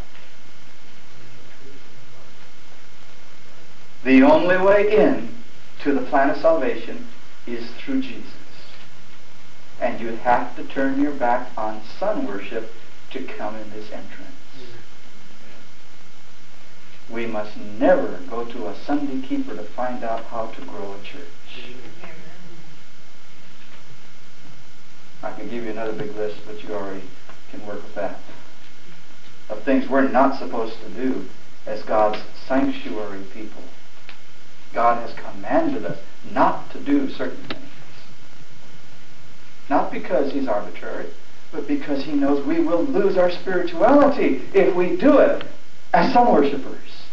The only way in to the plan of salvation is through Jesus. And you have to turn your back on sun worship to come in this entrance. We must never go to a Sunday keeper to find out how to grow a church. I can give you another big list, but you already can work with that. Of things we're not supposed to do as God's sanctuary people. God has commanded us not to do certain things. Not because he's arbitrary, but because he knows we will lose our spirituality if we do it as sun worshippers.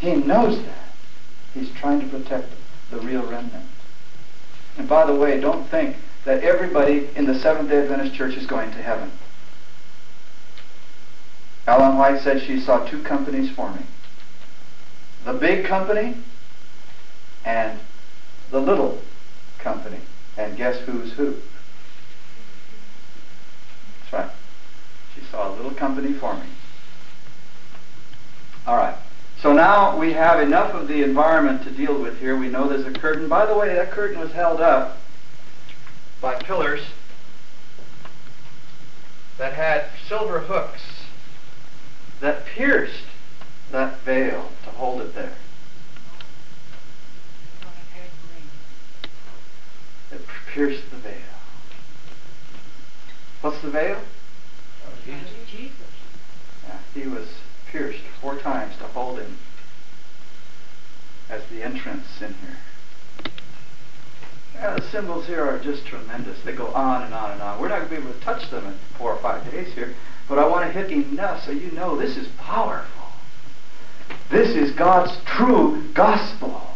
He knows that. He's trying to protect the real remnant. And by the way, don't think that everybody in the Seventh-day Adventist Church is going to heaven. Ellen White said she saw two companies forming. The big company and the little company. And guess who's who? That's right. She saw a little company forming. All right. So now we have enough of the environment to deal with here. We know there's a curtain. By the way, that curtain was held up by pillars that had silver hooks that pierced that veil to hold it there. It pierced the veil. What's the veil? Oh, Jesus. Yeah, he was pierced four times to hold him as the entrance in here. Yeah, the symbols here are just tremendous. They go on and on and on. We're not going to be able to touch them in four or five days here, but I want to hit enough so you know this is powerful. This is God's true gospel.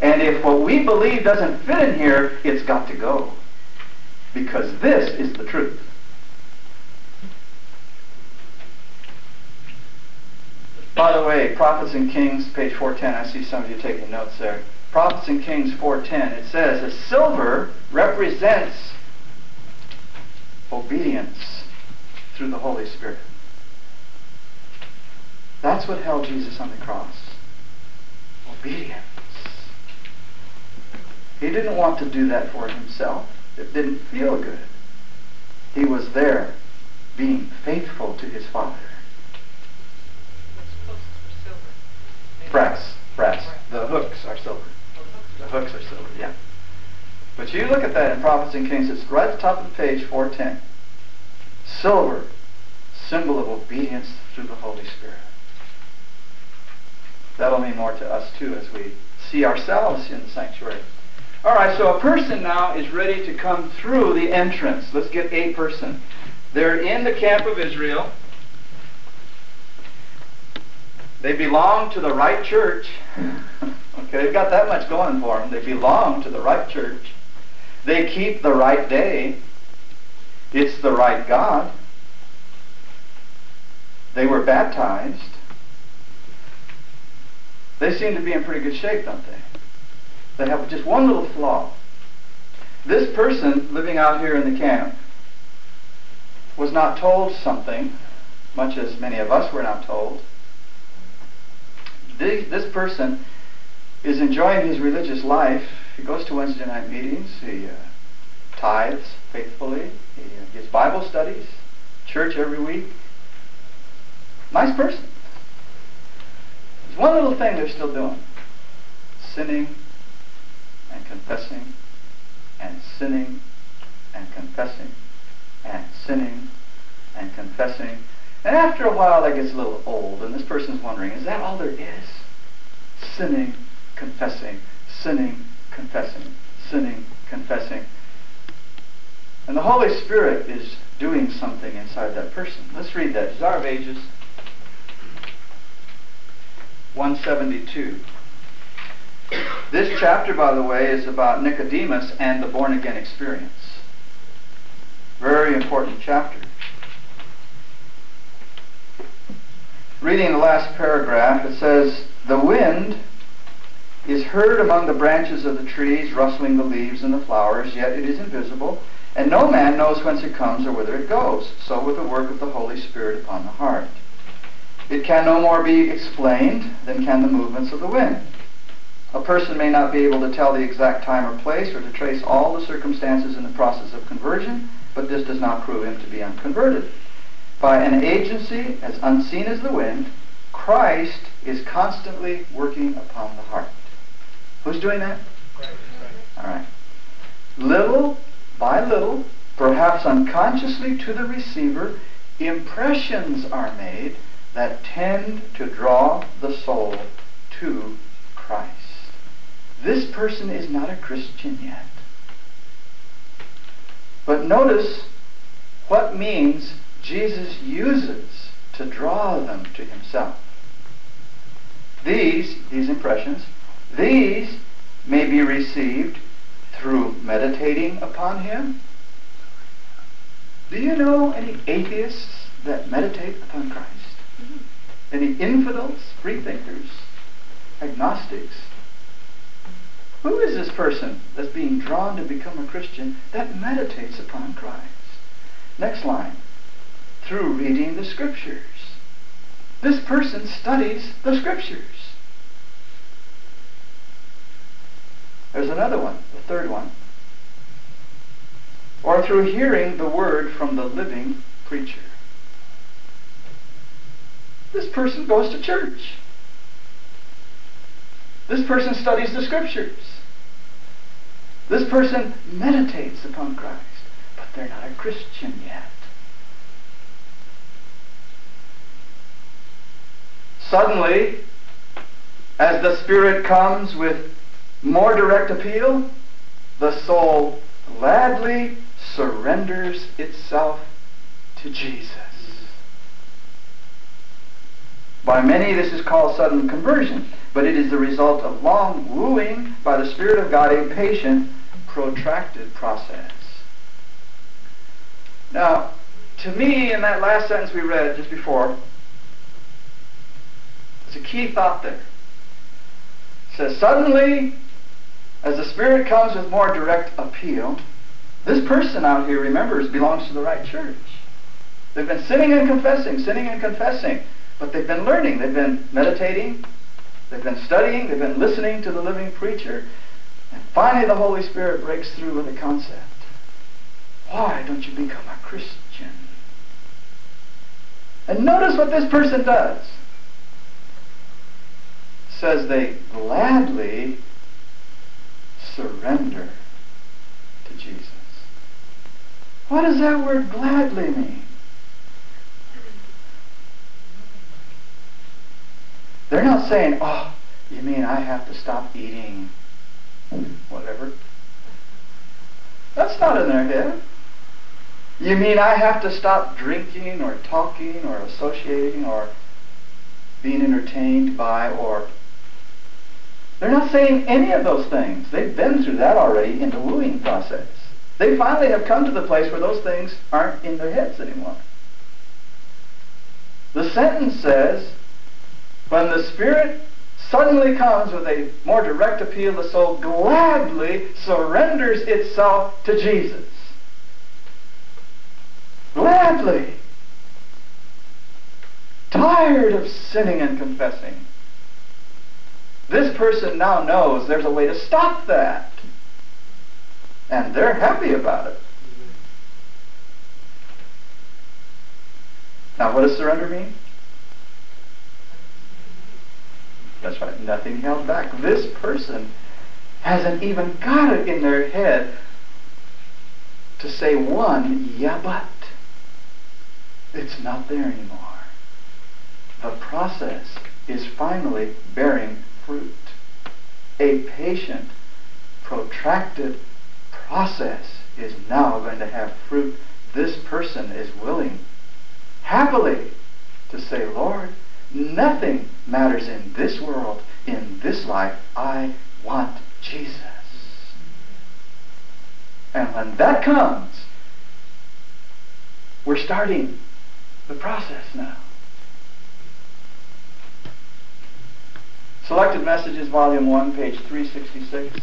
And if what we believe doesn't fit in here, it's got to go. Because this is the truth. By the way, Prophets and Kings, page 410, I see some of you taking notes there. Prophets and Kings 4.10, it says, the silver represents obedience through the Holy Spirit. That's what held Jesus on the cross. Obedience. He didn't want to do that for himself. It didn't feel good. He was there being faithful to his Father. Brass. Brass. The hooks are silver. The hooks are silver, yeah. But you look at that in Prophets and Kings, it's right at the top of the page, 410. Silver, symbol of obedience through the Holy Spirit. That'll mean more to us too as we see ourselves in the sanctuary. All right, so a person now is ready to come through the entrance. Let's get a person. They're in the camp of Israel. They belong to the right church. okay, they've got that much going for them. They belong to the right church. They keep the right day. It's the right God. They were baptized. They seem to be in pretty good shape, don't they? They have just one little flaw. This person living out here in the camp was not told something, much as many of us were not told. This person is enjoying his religious life. He goes to Wednesday night meetings. He uh, tithes faithfully. He uh, Bible studies, church every week. Nice person. There's one little thing they're still doing. Sinning confessing and sinning and confessing and sinning and confessing. And after a while that gets a little old and this person's wondering, is that all there is? Sinning, confessing, sinning, confessing, sinning, confessing. And the Holy Spirit is doing something inside that person. Let's read that. Desire of Ages 172. This chapter, by the way, is about Nicodemus and the born again experience. Very important chapter. Reading the last paragraph, it says, The wind is heard among the branches of the trees, rustling the leaves and the flowers, yet it is invisible, and no man knows whence it comes or whither it goes. So with the work of the Holy Spirit upon the heart. It can no more be explained than can the movements of the wind. A person may not be able to tell the exact time or place or to trace all the circumstances in the process of conversion, but this does not prove him to be unconverted. By an agency as unseen as the wind, Christ is constantly working upon the heart. Who's doing that? All right. Little by little, perhaps unconsciously to the receiver, impressions are made that tend to draw the soul to Christ. This person is not a Christian yet. But notice what means Jesus uses to draw them to himself. These, these impressions, these may be received through meditating upon him. Do you know any atheists that meditate upon Christ? Mm-hmm. Any infidels, freethinkers, agnostics? Who is this person that's being drawn to become a Christian that meditates upon Christ? Next line. Through reading the Scriptures. This person studies the Scriptures. There's another one, the third one. Or through hearing the word from the living preacher. This person goes to church. This person studies the scriptures. This person meditates upon Christ, but they're not a Christian yet. Suddenly, as the Spirit comes with more direct appeal, the soul gladly surrenders itself to Jesus. By many, this is called sudden conversion, but it is the result of long wooing by the Spirit of God, a patient, protracted process. Now, to me, in that last sentence we read just before, there's a key thought there. It says, suddenly, as the Spirit comes with more direct appeal, this person out here, remembers, belongs to the right church. They've been sinning and confessing, sinning and confessing. But they've been learning, they've been meditating, they've been studying, they've been listening to the living preacher, and finally the Holy Spirit breaks through with a concept. Why don't you become a Christian? And notice what this person does. Says they gladly surrender to Jesus. What does that word gladly mean? They're not saying, oh, you mean I have to stop eating whatever? That's not in their head. You mean I have to stop drinking or talking or associating or being entertained by or... They're not saying any of those things. They've been through that already in the wooing process. They finally have come to the place where those things aren't in their heads anymore. The sentence says, when the Spirit suddenly comes with a more direct appeal, the soul gladly surrenders itself to Jesus. Gladly. Tired of sinning and confessing. This person now knows there's a way to stop that. And they're happy about it. Now, what does surrender mean? That's right, nothing held back. This person hasn't even got it in their head to say one, yeah, but. It's not there anymore. The process is finally bearing fruit. A patient, protracted process is now going to have fruit. This person is willing, happily, to say, Lord, nothing matters in this world, in this life. I want Jesus. And when that comes, we're starting the process now. Selected Messages, Volume 1, page 366.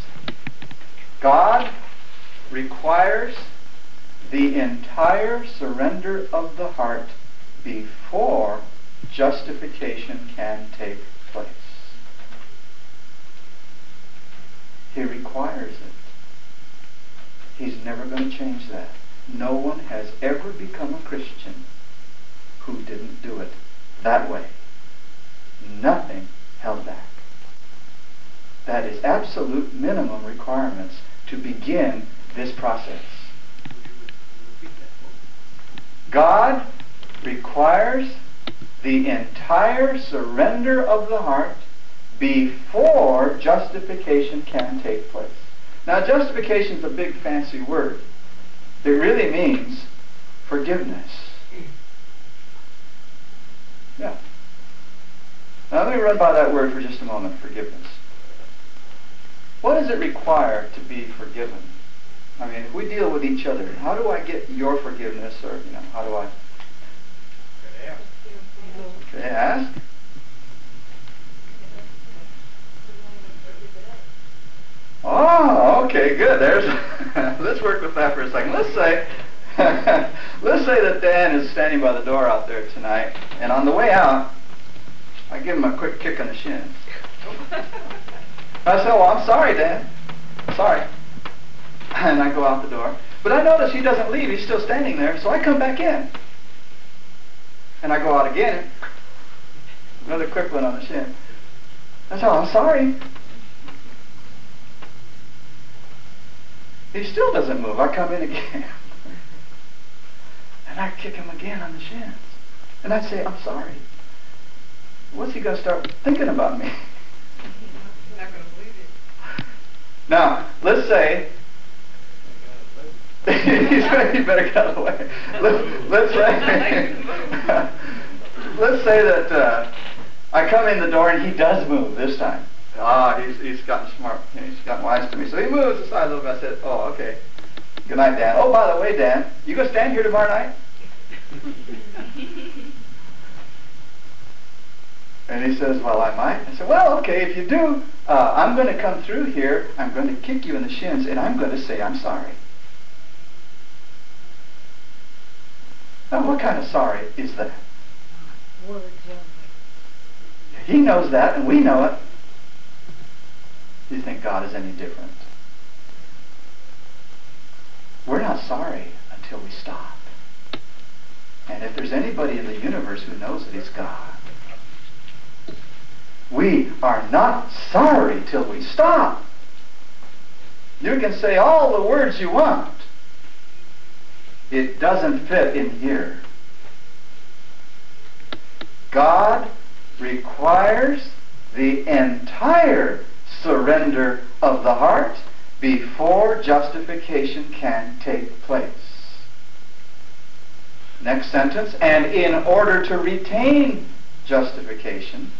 God requires the entire surrender of the heart before justification can take place. He requires it. He's never going to change that. No one has ever become a Christian who didn't do it that way. Nothing held back. That is absolute minimum requirements to begin this process. God requires the entire surrender of the heart before justification can take place. Now, justification is a big fancy word. It really means forgiveness. Yeah. Now, let me run by that word for just a moment forgiveness. What does it require to be forgiven? I mean, if we deal with each other, how do I get your forgiveness, or you know, how do I? Ask. Oh, okay, good. There's. let's work with that for a second. Let's say, let's say that Dan is standing by the door out there tonight, and on the way out, I give him a quick kick on the shin. I said, well, I'm sorry, Dan. Sorry. And I go out the door. But I notice he doesn't leave. He's still standing there. So I come back in. And I go out again. Another quick one on the shin. I said, oh, I'm sorry. He still doesn't move. I come in again. and I kick him again on the shins. And I say, I'm sorry. What's he going to start thinking about me? Not going to believe it. Now, let's say you better get away. Let, let's say let's say that uh, I come in the door and he does move this time. Ah, he's he's gotten smart. You know, he's gotten wise to me. So he moves aside a little bit. I said, "Oh, okay. Good night, Dan. Oh, by the way, Dan, you gonna stand here tomorrow night?" And he says, well, I might. I said, well, okay, if you do, uh, I'm going to come through here, I'm going to kick you in the shins, and I'm going to say I'm sorry. Now, what kind of sorry is that? Words only. He knows that, and we know it. Do you think God is any different? We're not sorry until we stop. And if there's anybody in the universe who knows it, it's God. We are not sorry till we stop. You can say all the words you want. It doesn't fit in here. God requires the entire surrender of the heart before justification can take place. Next sentence, and in order to retain justification,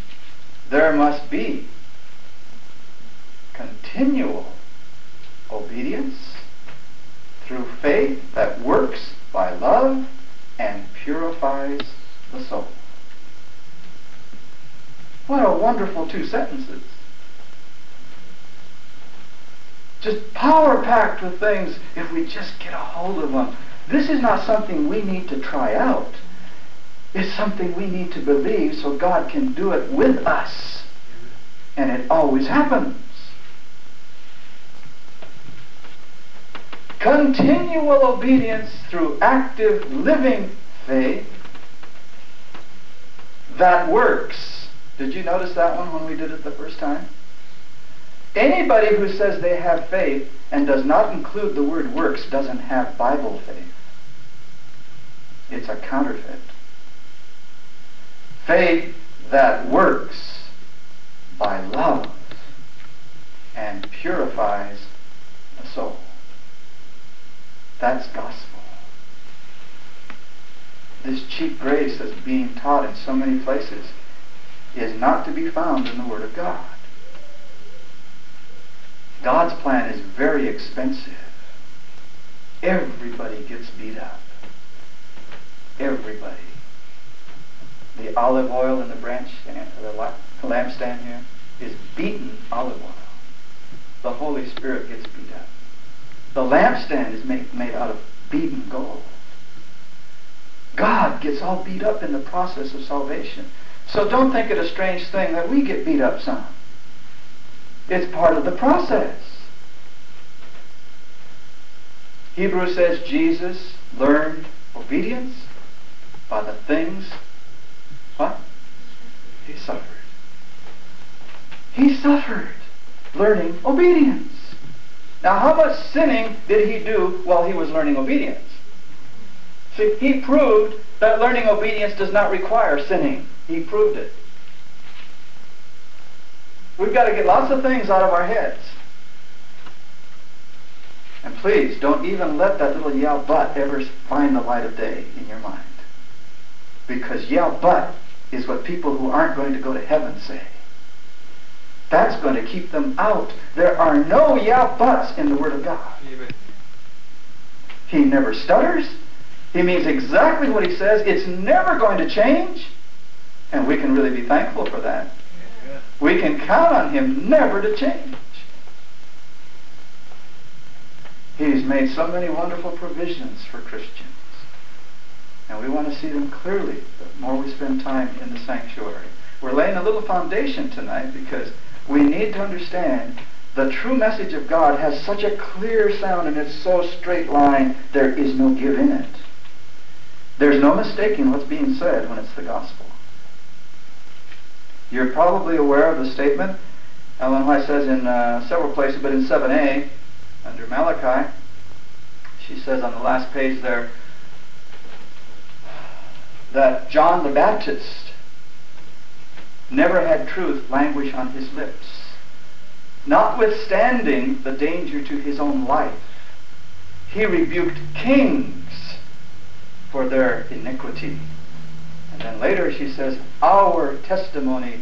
there must be continual obedience through faith that works by love and purifies the soul. What a wonderful two sentences. Just power packed with things if we just get a hold of them. This is not something we need to try out. It's something we need to believe so God can do it with us. And it always happens. Continual obedience through active living faith that works. Did you notice that one when we did it the first time? Anybody who says they have faith and does not include the word works doesn't have Bible faith. It's a counterfeit. Faith that works by love and purifies the soul. That's gospel. This cheap grace that's being taught in so many places is not to be found in the Word of God. God's plan is very expensive. Everybody gets beat up. Everybody. The olive oil in the branch, stand, the lampstand here, is beaten olive oil. The Holy Spirit gets beat up. The lampstand is made, made out of beaten gold. God gets all beat up in the process of salvation. So don't think it a strange thing that we get beat up some. It's part of the process. Hebrews says Jesus learned obedience by the things, what? He suffered. He suffered learning obedience. Now, how much sinning did he do while he was learning obedience? See, he proved that learning obedience does not require sinning. He proved it. We've got to get lots of things out of our heads. And please, don't even let that little yell but ever find the light of day in your mind. Because yell but is what people who aren't going to go to heaven say. That's going to keep them out. There are no yeah buts in the Word of God. Amen. He never stutters. He means exactly what he says. It's never going to change. And we can really be thankful for that. We can count on him never to change. He's made so many wonderful provisions for Christians. And we want to see them clearly the more we spend time in the sanctuary. We're laying a little foundation tonight because we need to understand the true message of God has such a clear sound and it's so straight line, there is no give in it. There's no mistaking what's being said when it's the gospel. You're probably aware of the statement Ellen White says in uh, several places, but in 7a, under Malachi, she says on the last page there that John the Baptist never had truth languish on his lips, notwithstanding the danger to his own life. He rebuked kings for their iniquity. And then later she says, Our testimony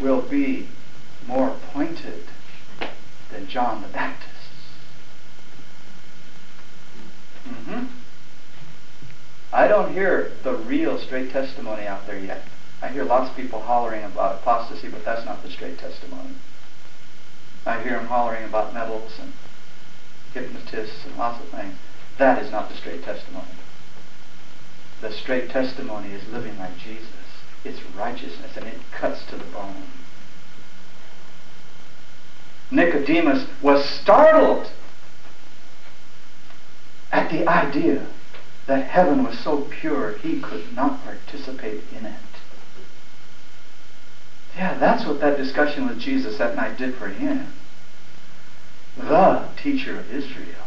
will be more pointed than John the Baptist's. Mm-hmm. I don't hear the real straight testimony out there yet. I hear lots of people hollering about apostasy, but that's not the straight testimony. I hear them hollering about medals and hypnotists and lots of things. That is not the straight testimony. The straight testimony is living like Jesus. It's righteousness and it cuts to the bone. Nicodemus was startled at the idea that heaven was so pure he could not participate in it. Yeah, that's what that discussion with Jesus that night did for him. The teacher of Israel.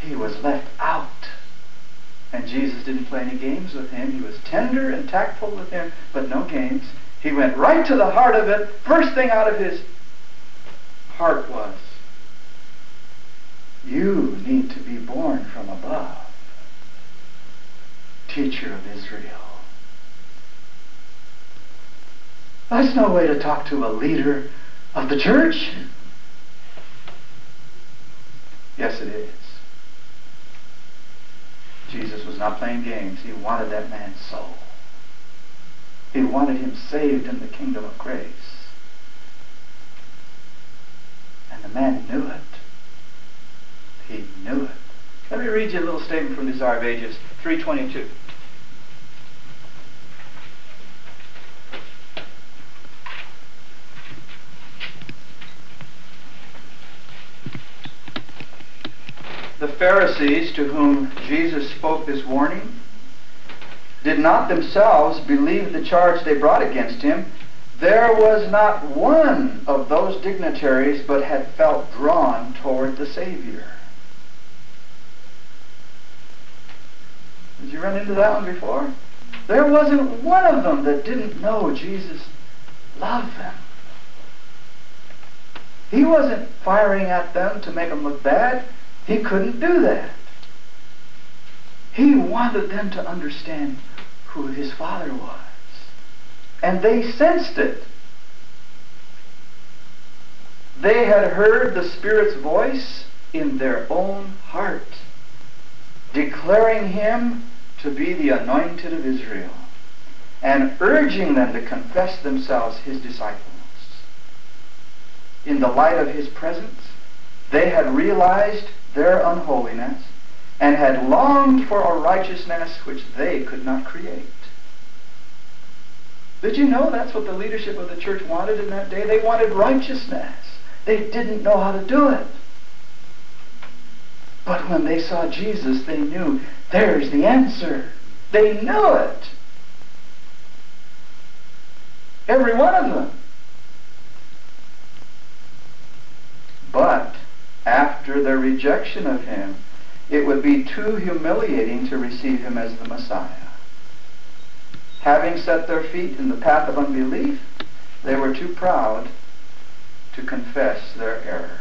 He was left out. And Jesus didn't play any games with him. He was tender and tactful with him, but no games. He went right to the heart of it. First thing out of his heart was, you need to be born from above. Teacher of Israel. That's no way to talk to a leader of the church. Yes, it is. Jesus was not playing games. He wanted that man's soul. He wanted him saved in the kingdom of grace. And the man knew it. He knew it. Let me read you a little statement from Desire of Ages, 322. The Pharisees to whom Jesus spoke this warning did not themselves believe the charge they brought against him. There was not one of those dignitaries but had felt drawn toward the Savior. Did you run into that one before? There wasn't one of them that didn't know Jesus loved them. He wasn't firing at them to make them look bad. He couldn't do that. He wanted them to understand who his father was. And they sensed it. They had heard the Spirit's voice in their own heart, declaring him to be the anointed of Israel, and urging them to confess themselves his disciples. In the light of his presence, they had realized their unholiness and had longed for a righteousness which they could not create. Did you know that's what the leadership of the church wanted in that day? They wanted righteousness. They didn't know how to do it. But when they saw Jesus, they knew there's the answer. They knew it. Every one of them. But after their rejection of him, it would be too humiliating to receive him as the Messiah. Having set their feet in the path of unbelief, they were too proud to confess their error.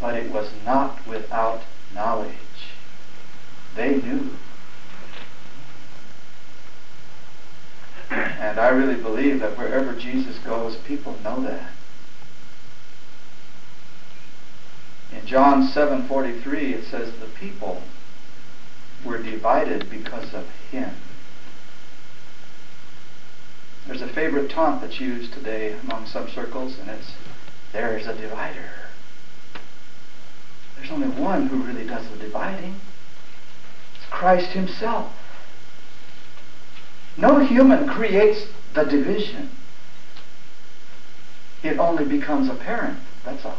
But it was not without knowledge. They knew. And I really believe that wherever Jesus goes, people know that. In John 7:43 it says the people were divided because of him. There's a favorite taunt that's used today among some circles and it's there's a divider. There's only one who really does the dividing. It's Christ himself. No human creates the division. It only becomes apparent, that's all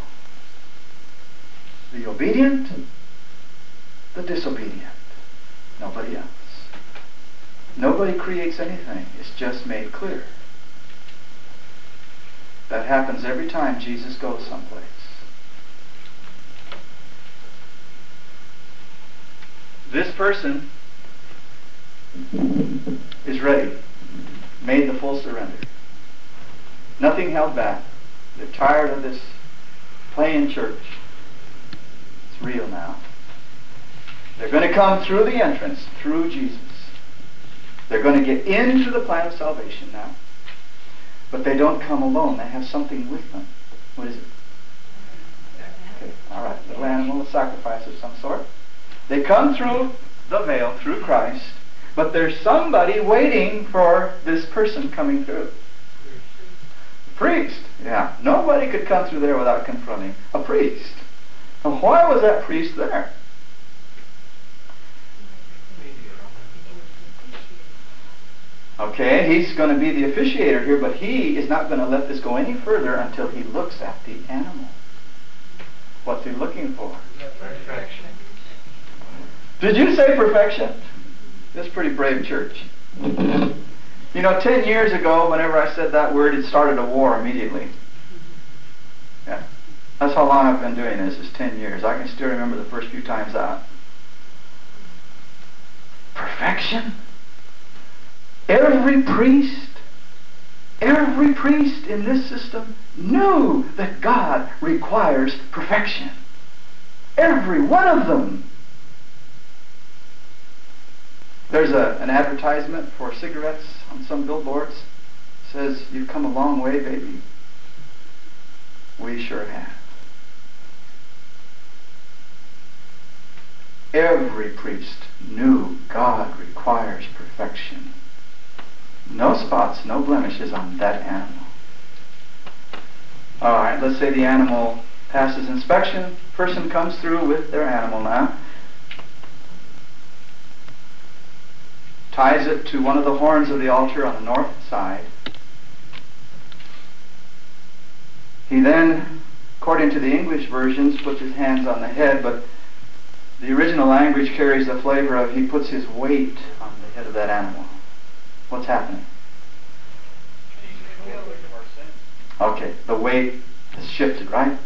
the obedient, the disobedient. Nobody else. Nobody creates anything. It's just made clear. That happens every time Jesus goes someplace. This person is ready, made the full surrender. Nothing held back. They're tired of this playing church real now. They're going to come through the entrance, through Jesus. They're going to get into the plan of salvation now. But they don't come alone. They have something with them. What is it? Okay, all right. Little animal, a sacrifice of some sort. They come through the veil, through Christ, but there's somebody waiting for this person coming through. A priest. Yeah. Nobody could come through there without confronting a priest. Now, why was that priest there? Okay, he's going to be the officiator here, but he is not going to let this go any further until he looks at the animal. What's he looking for? Perfection. Did you say perfection? This pretty brave church. You know, ten years ago, whenever I said that word, it started a war immediately. That's how long I've been doing this, is 10 years. I can still remember the first few times out. Perfection? Every priest, every priest in this system knew that God requires perfection. Every one of them. There's a, an advertisement for cigarettes on some billboards. It says, You've come a long way, baby. We sure have. Every priest knew God requires perfection. No spots, no blemishes on that animal. All right, let's say the animal passes inspection. Person comes through with their animal now. Ties it to one of the horns of the altar on the north side. He then, according to the English versions, puts his hands on the head, but the original language carries the flavor of he puts his weight on the head of that animal. What's happening? Okay, the weight has shifted, right?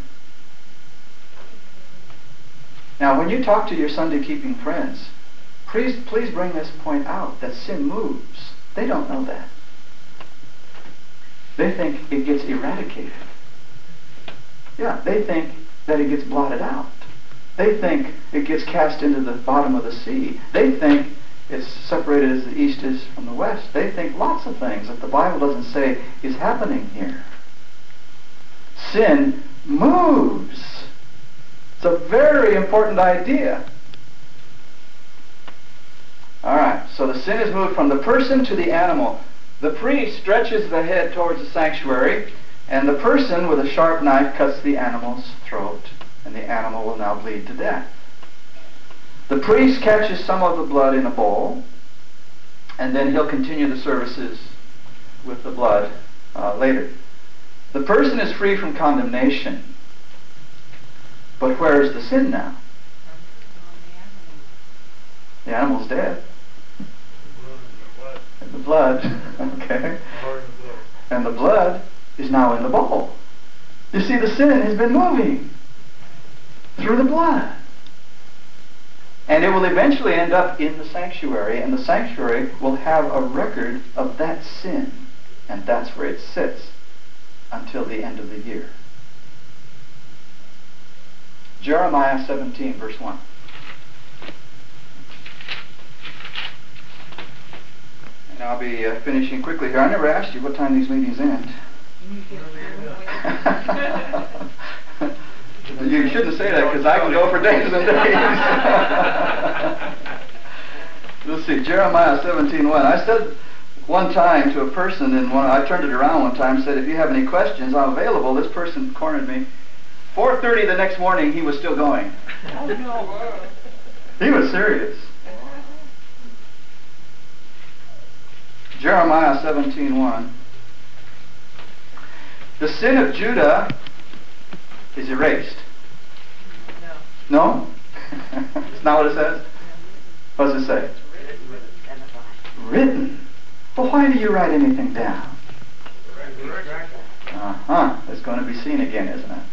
Now, when you talk to your Sunday keeping friends, please, please bring this point out that sin moves. They don't know that. They think it gets eradicated. Yeah, they think that it gets blotted out. They think it gets cast into the bottom of the sea. They think it's separated as the east is from the west. They think lots of things that the Bible doesn't say is happening here. Sin moves. It's a very important idea. All right, so the sin is moved from the person to the animal. The priest stretches the head towards the sanctuary, and the person with a sharp knife cuts the animal's throat, and the animal will now bleed to death. The priest catches some of the blood in a bowl, and then he'll continue the services with the blood uh, later. The person is free from condemnation. But where is the sin now? The animal's dead. And the blood, okay? And the blood is now in the bowl. You see, the sin has been moving through the blood. And it will eventually end up in the sanctuary, and the sanctuary will have a record of that sin. And that's where it sits until the end of the year. Jeremiah 17, verse 1. And I'll be uh, finishing quickly here. I never asked you what time these meetings end. you shouldn't say that because I can go for days and days. Let's see, Jeremiah 17, 1. I said one time to a person, and when I turned it around one time, said, if you have any questions, I'm available. This person cornered me. 4.30 the next morning, he was still going. He was serious. Jeremiah 17.1 The sin of Judah is erased. No? It's not what it says? What does it say? Written. Well, why do you write anything down? Uh-huh. It's going to be seen again, isn't it?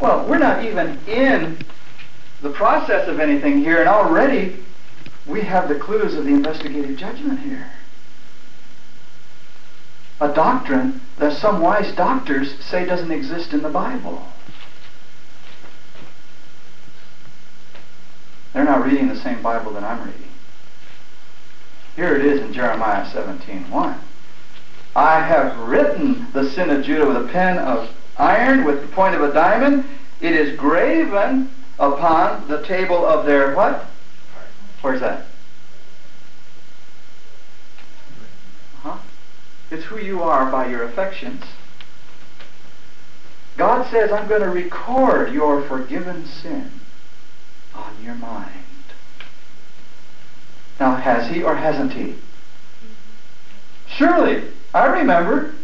Well, we're not even in the process of anything here, and already we have the clues of the investigative judgment here. A doctrine that some wise doctors say doesn't exist in the Bible. They're not reading the same Bible that I'm reading. Here it is in Jeremiah 17:1. I have written the sin of Judah with a pen of iron with the point of a diamond. It is graven upon the table of their what? Where's that? Huh? It's who you are by your affections. God says, I'm going to record your forgiven sin on your mind. Now, has he or hasn't he? Surely, I remember.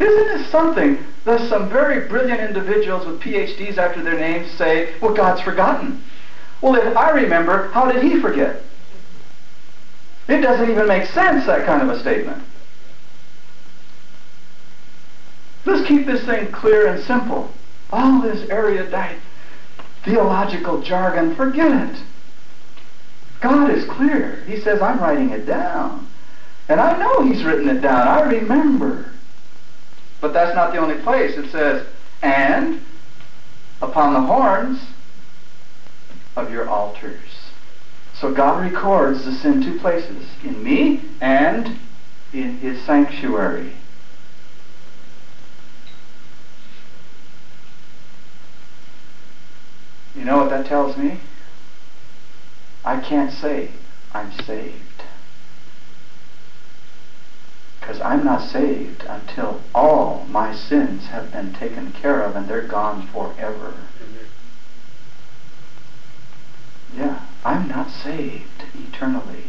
Isn't this something that some very brilliant individuals with PhDs after their names say, well, God's forgotten? Well, if I remember, how did he forget? It doesn't even make sense, that kind of a statement. Let's keep this thing clear and simple. All this erudite theological jargon, forget it. God is clear. He says, I'm writing it down. And I know he's written it down. I remember. But that's not the only place. It says, and upon the horns of your altars. So God records the sin two places, in me and in his sanctuary. You know what that tells me? I can't say I'm saved. Because I'm not saved until all my sins have been taken care of and they're gone forever. Yeah, I'm not saved eternally.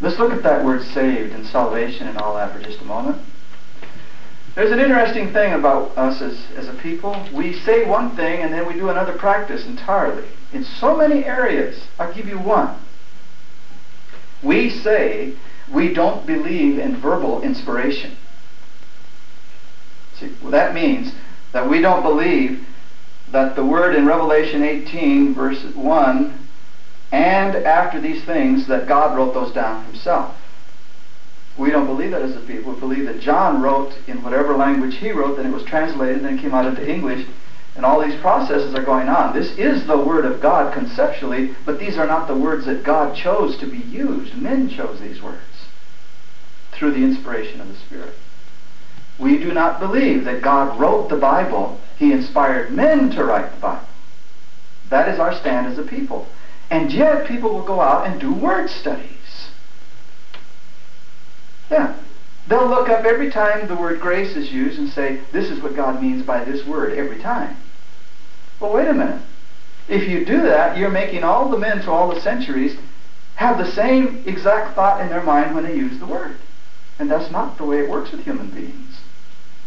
Let's look at that word saved and salvation and all that for just a moment. There's an interesting thing about us as, as a people. We say one thing and then we do another practice entirely. In so many areas. I'll give you one. We say we don't believe in verbal inspiration. See, well, that means that we don't believe that the word in Revelation 18, verse 1, and after these things, that God wrote those down himself. We don't believe that as a people. We believe that John wrote in whatever language he wrote, then it was translated, then it came out into English, and all these processes are going on. This is the Word of God conceptually, but these are not the words that God chose to be used. Men chose these words through the inspiration of the Spirit. We do not believe that God wrote the Bible. He inspired men to write the Bible. That is our stand as a people. And yet people will go out and do word studies. Yeah. They'll look up every time the word grace is used and say, this is what God means by this word every time. Well, wait a minute. If you do that, you're making all the men through all the centuries have the same exact thought in their mind when they use the word. And that's not the way it works with human beings.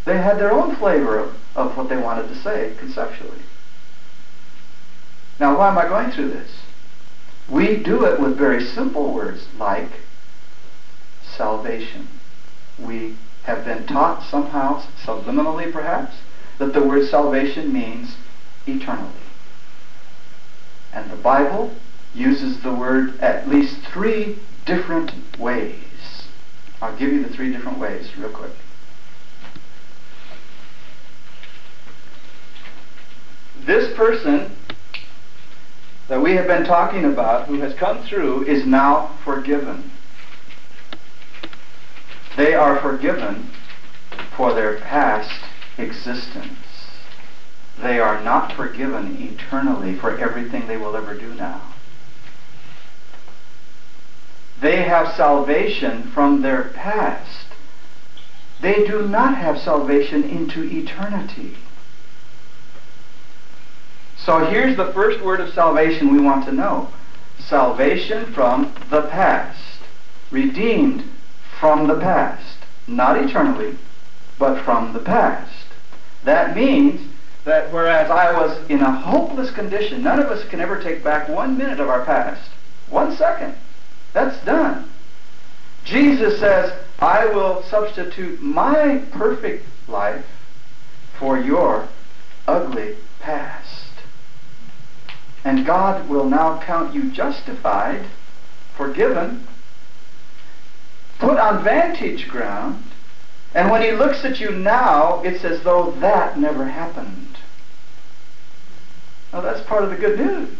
They had their own flavor of, of what they wanted to say conceptually. Now, why am I going through this? We do it with very simple words like salvation. We have been taught somehow, subliminally perhaps, that the word salvation means eternally. And the Bible uses the word at least three different ways. I'll give you the three different ways real quick. This person that we have been talking about, who has come through, is now forgiven. They are forgiven for their past existence. They are not forgiven eternally for everything they will ever do now. They have salvation from their past. They do not have salvation into eternity. So here's the first word of salvation we want to know. Salvation from the past. Redeemed from the past. Not eternally, but from the past. That means that whereas I was in a hopeless condition, none of us can ever take back one minute of our past. One second. That's done. Jesus says, I will substitute my perfect life for your ugly past. And God will now count you justified, forgiven, put on vantage ground, and when he looks at you now, it's as though that never happened. Now that's part of the good news.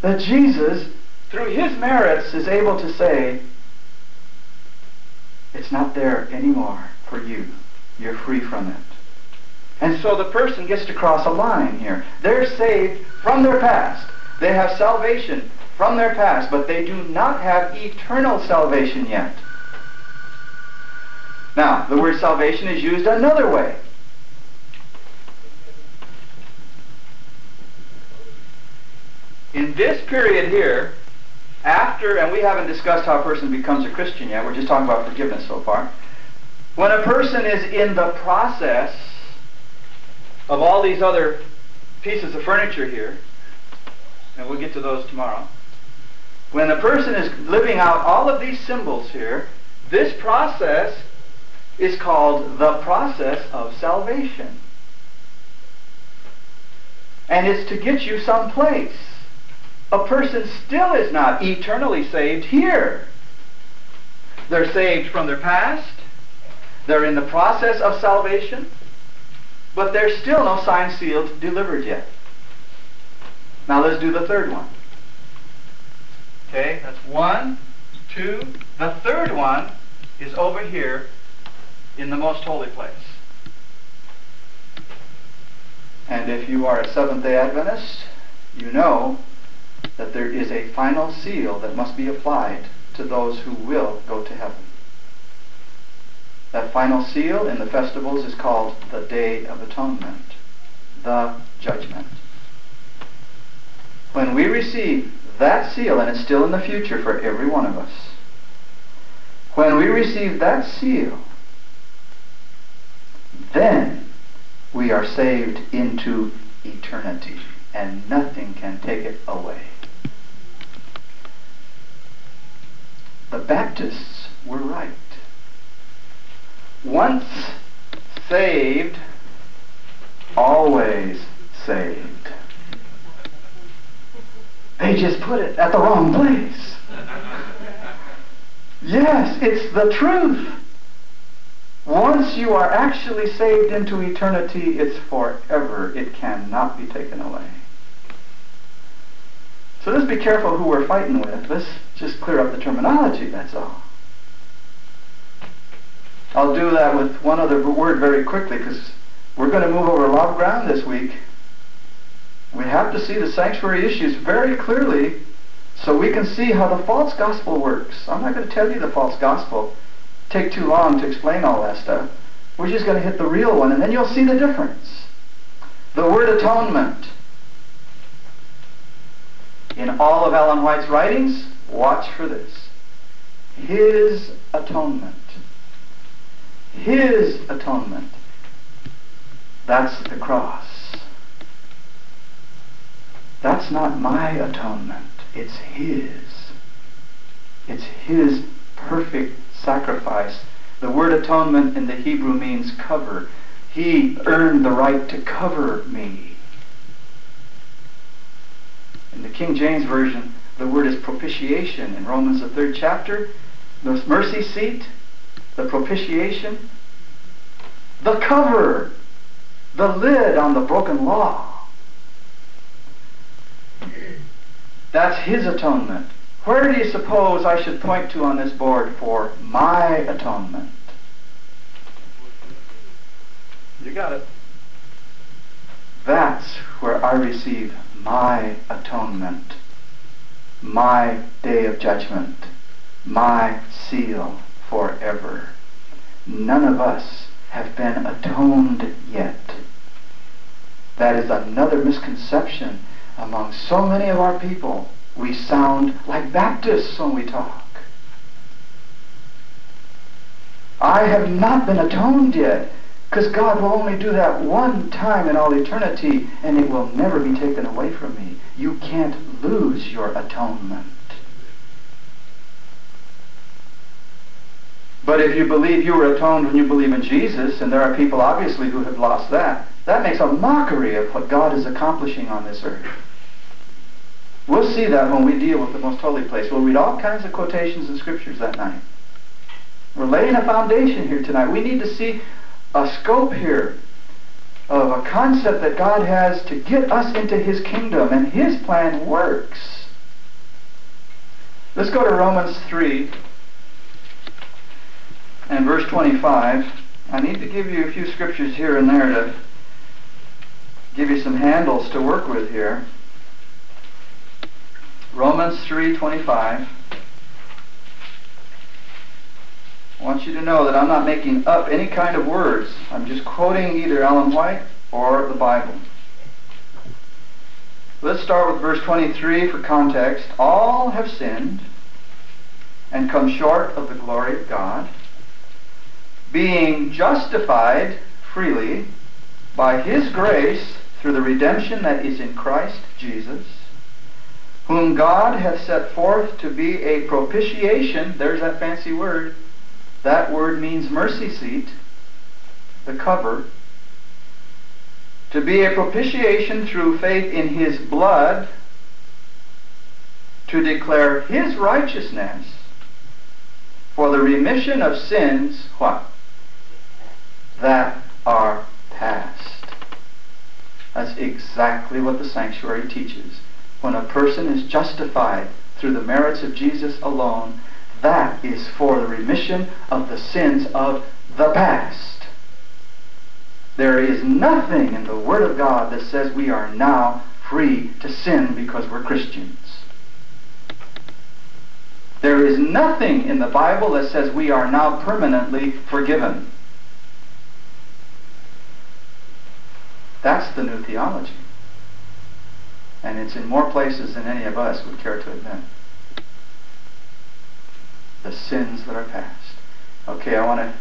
That Jesus, through his merits, is able to say, it's not there anymore for you. You're free from it. And so the person gets to cross a line here. They're saved from their past. They have salvation from their past, but they do not have eternal salvation yet. Now, the word salvation is used another way. In this period here, after, and we haven't discussed how a person becomes a Christian yet, we're just talking about forgiveness so far. When a person is in the process of all these other pieces of furniture here, and we'll get to those tomorrow, when a person is living out all of these symbols here, this process is called the process of salvation. And it's to get you someplace. A person still is not eternally saved here. They're saved from their past. They're in the process of salvation. But there's still no sign sealed delivered yet. Now let's do the third one. Okay, that's one, two. The third one is over here in the most holy place. And if you are a Seventh-day Adventist, you know that there is a final seal that must be applied to those who will go to heaven. That final seal in the festivals is called the Day of Atonement, the judgment. When we receive that seal, and it's still in the future for every one of us, when we receive that seal, then we are saved into eternity, and nothing can take it away. The Baptists were right. Once saved, always saved. They just put it at the wrong place. Yes, it's the truth. Once you are actually saved into eternity, it's forever. It cannot be taken away. So let's be careful who we're fighting with. Let's just clear up the terminology, that's all. I'll do that with one other word very quickly because we're going to move over a lot of ground this week. We have to see the sanctuary issues very clearly so we can see how the false gospel works. I'm not going to tell you the false gospel. Take too long to explain all that stuff. We're just going to hit the real one and then you'll see the difference. The word atonement. In all of Ellen White's writings, watch for this. His atonement. His atonement. That's the cross. That's not my atonement. It's His. It's His perfect sacrifice. The word atonement in the Hebrew means cover. He earned the right to cover me. In the King James Version, the word is propitiation. In Romans, the third chapter, the mercy seat, the propitiation, the cover, the lid on the broken law. That's his atonement. Where do you suppose I should point to on this board for my atonement? You got it. That's where I receive my atonement, my day of judgment, my seal forever. None of us have been atoned yet. That is another misconception among so many of our people. We sound like Baptists when we talk. I have not been atoned yet because God will only do that one time in all eternity and it will never be taken away from me. You can't lose your atonement. But if you believe you were atoned when you believe in Jesus, and there are people obviously who have lost that, that makes a mockery of what God is accomplishing on this earth. We'll see that when we deal with the most holy place. We'll read all kinds of quotations and scriptures that night. We're laying a foundation here tonight. We need to see a scope here of a concept that God has to get us into his kingdom, and his plan works. Let's go to Romans 3 and verse 25. I need to give you a few scriptures here and there to give you some handles to work with here. Romans 3:25. I want you to know that I'm not making up any kind of words. I'm just quoting either Ellen White or the Bible. Let's start with verse 23 for context. All have sinned and come short of the glory of God, being justified freely by his grace through the redemption that is in Christ Jesus, whom God hath set forth to be a propitiation, there's that fancy word, that word means mercy seat, the cover, to be a propitiation through faith in his blood, to declare his righteousness for the remission of sins, what? That are past. That's exactly what the sanctuary teaches. When a person is justified through the merits of Jesus alone, that is for the remission of the sins of the past. There is nothing in the Word of God that says we are now free to sin because we're Christians. There is nothing in the Bible that says we are now permanently forgiven. That's the new theology. And it's in more places than any of us would care to admit. The sins that are past. Okay, I want to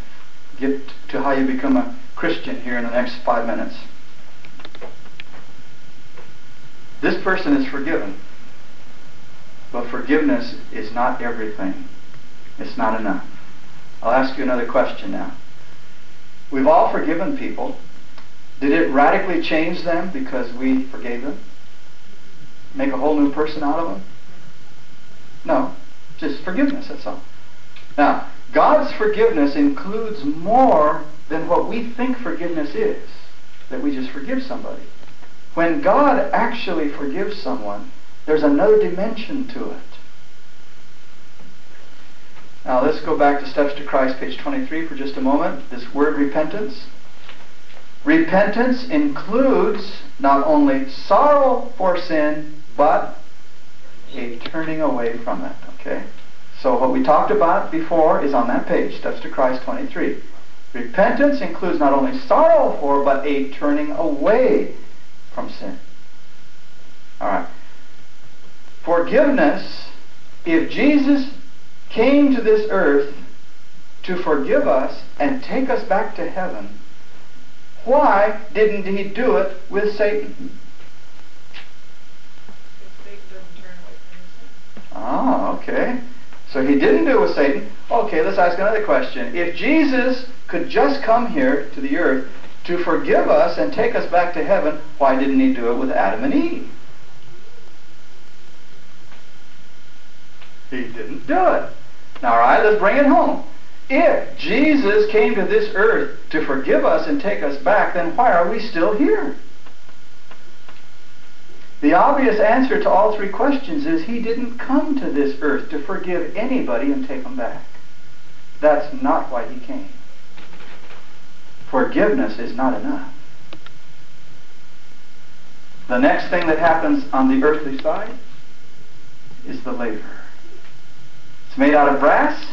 get to how you become a Christian here in the next five minutes. This person is forgiven. But forgiveness is not everything. It's not enough. I'll ask you another question now. We've all forgiven people. Did it radically change them because we forgave them? Make a whole new person out of them? No. Just forgiveness, that's all. Now, God's forgiveness includes more than what we think forgiveness is, that we just forgive somebody. When God actually forgives someone, there's another dimension to it. Now let's go back to Steps to Christ, page 23 for just a moment. This word repentance. Repentance includes not only sorrow for sin, but a turning away from it. Okay? So what we talked about before is on that page, Steps to Christ 23. Repentance includes not only sorrow for, but a turning away from sin. All right. Forgiveness, if Jesus came to this earth to forgive us and take us back to heaven, why didn't he do it with Satan? Ah, okay. So he didn't do it with Satan. Okay, let's ask another question. If Jesus could just come here to the earth to forgive us and take us back to heaven, why didn't he do it with Adam and Eve? He didn't do it. Now, all right, let's bring it home. If Jesus came to this earth to forgive us and take us back, then why are we still here? The obvious answer to all three questions is he didn't come to this earth to forgive anybody and take them back. That's not why he came. Forgiveness is not enough. The next thing that happens on the earthly side is the laver. It's made out of brass.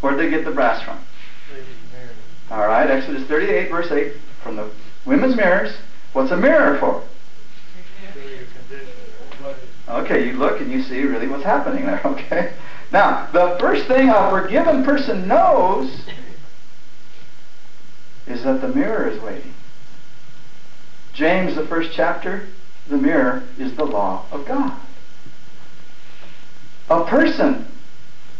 Where'd they get the brass from? All right, Exodus 38, verse 8, from the women's mirrors. What's a mirror for? Okay, you look and you see really what's happening there, okay? Now, the first thing a forgiven person knows is that the mirror is waiting. James, the first chapter, the mirror is the law of God. A person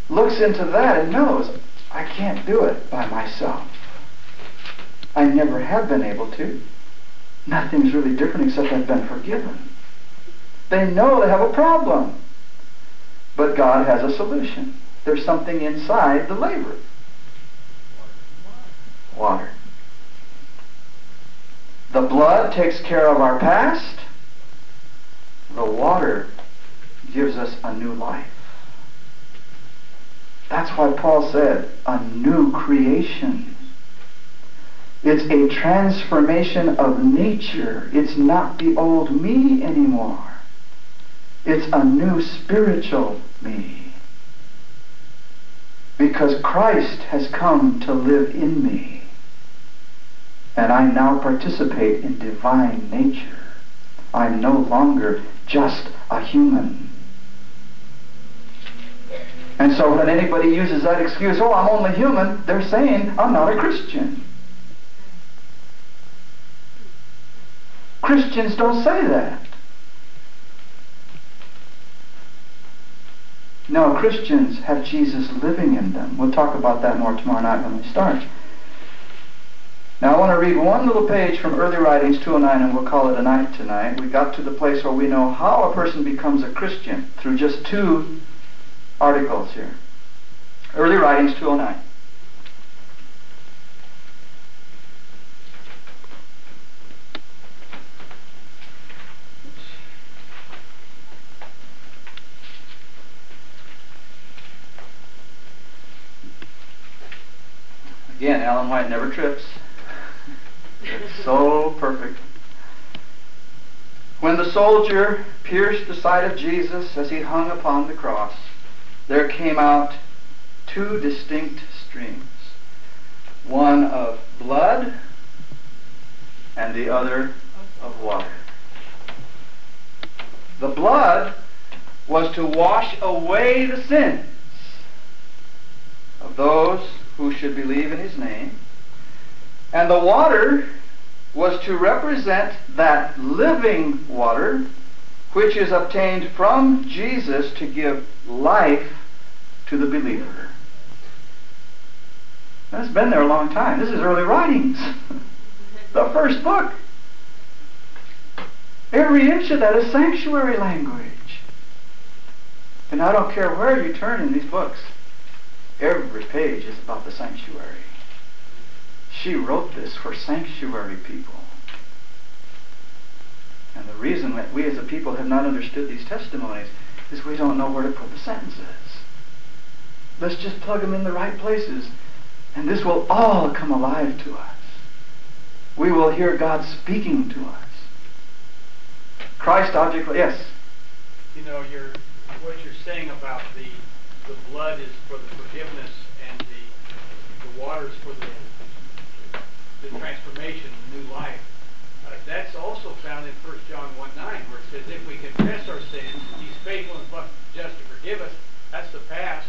looks into that and knows, I can't do it by myself. I never have been able to. Nothing's really different except I've been forgiven. They know they have a problem. But God has a solution. There's something inside the laver. Water. The blood takes care of our past. The water gives us a new life. That's why Paul said, a new creation. It's a transformation of nature. It's not the old me anymore. It's a new spiritual me. Because Christ has come to live in me. And I now participate in divine nature. I'm no longer just a human. And so when anybody uses that excuse, oh, I'm only human, they're saying, I'm not a Christian. Christians don't say that. No, Christians have Jesus living in them. We'll talk about that more tomorrow night when we start. Now I want to read one little page from Early Writings 209 and we'll call it a night tonight. We got to the place where we know how a person becomes a Christian through just two articles here. Early Writings 209. Again, Ellen White never trips. It's so perfect. When the soldier pierced the side of Jesus as he hung upon the cross, there came out two distinct streams one of blood and the other of water. The blood was to wash away the sins of those who should believe in his name, and the water was to represent that living water which is obtained from Jesus to give life to the believer. That's been there a long time. This is early writings. the first book. Every inch of that is sanctuary language. And I don't care where you turn in these books, every page is about the sanctuary. She wrote this for sanctuary people. And the reason that we as a people have not understood these testimonies is we don't know where to put the sentences. Let's just plug them in the right places, and this will all come alive to us. We will hear God speaking to us. Christ object, yes. You know, you're, what you're saying about the, the blood is for the forgiveness and the, the water is for the, the transformation, the new life. Uh, that's also found in 1 John 1 9, where it says, if we confess our sins, he's faithful and just to forgive us. That's the past.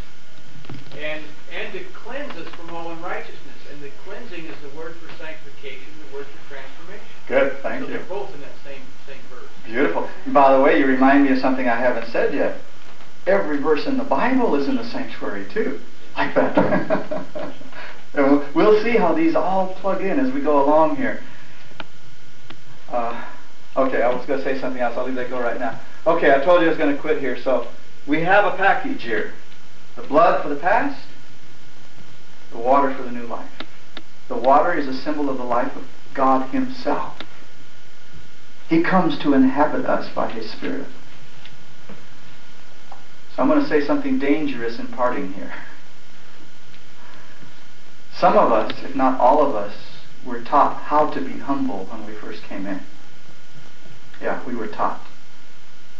And, and to cleanse us from all unrighteousness. And the cleansing is the word for sanctification, the word for transformation. Good, thank so you. they're both in that same, same verse. Beautiful. By the way, you remind me of something I haven't said yet. Every verse in the Bible is in the sanctuary too. Like that. And we'll see how these all plug in as we go along here. Uh, okay, I was going to say something else. I'll leave that go right now. Okay, I told you I was going to quit here. So we have a package here. The blood for the past, the water for the new life. The water is a symbol of the life of God himself. He comes to inhabit us by his Spirit. So I'm going to say something dangerous in parting here. Some of us, if not all of us, were taught how to be humble when we first came in. Yeah, we were taught.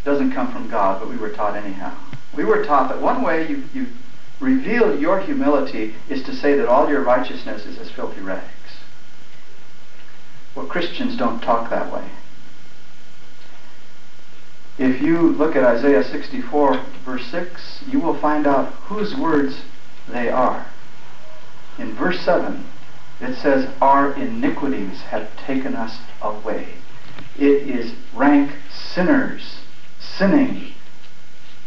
It doesn't come from God, but we were taught anyhow. We were taught that one way you, you reveal your humility is to say that all your righteousness is as filthy rags. Well, Christians don't talk that way. If you look at Isaiah 64, verse 6, you will find out whose words they are. In verse 7, it says, Our iniquities have taken us away. It is rank sinners sinning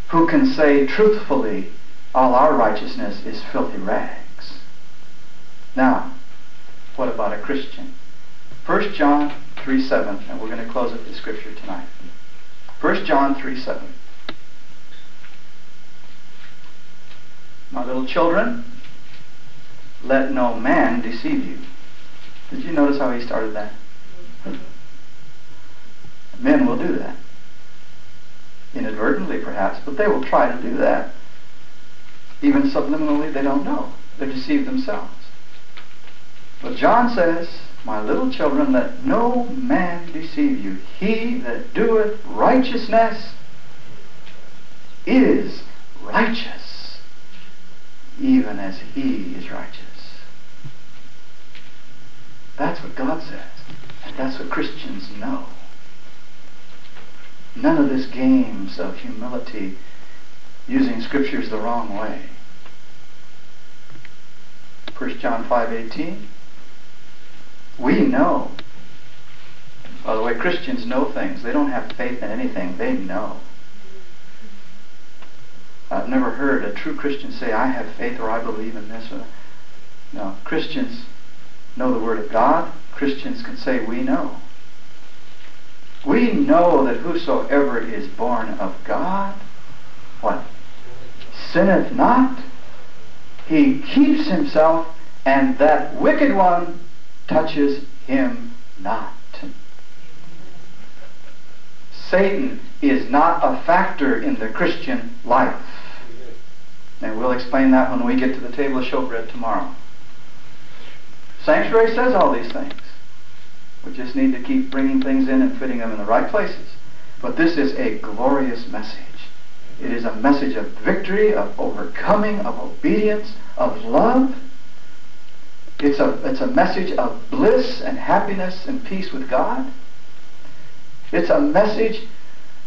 who can say truthfully, All our righteousness is filthy rags. Now, what about a Christian? 1 John 3 7, and we're going to close with the scripture tonight. 1 John 3 7. My little children, let no man deceive you. Did you notice how he started that? Men will do that. Inadvertently, perhaps, but they will try to do that. Even subliminally, they don't know. They deceive themselves. But John says, My little children, let no man deceive you. He that doeth righteousness is righteous, even as he is righteous. That's what God says. And that's what Christians know. None of this games of humility using scriptures the wrong way. 1 John 5.18 We know. By the way, Christians know things. They don't have faith in anything. They know. I've never heard a true Christian say, I have faith or I believe in this. No, Christians know the Word of God. Christians can say, we know. We know that whosoever is born of God, what? Sinneth not. He keeps himself, and that wicked one touches him not. Satan is not a factor in the Christian life. And we'll explain that when we get to the table of showbread tomorrow. Sanctuary says all these things. We just need to keep bringing things in and fitting them in the right places. But this is a glorious message. It is a message of victory, of overcoming, of obedience, of love. It's a, it's a message of bliss and happiness and peace with God. It's a message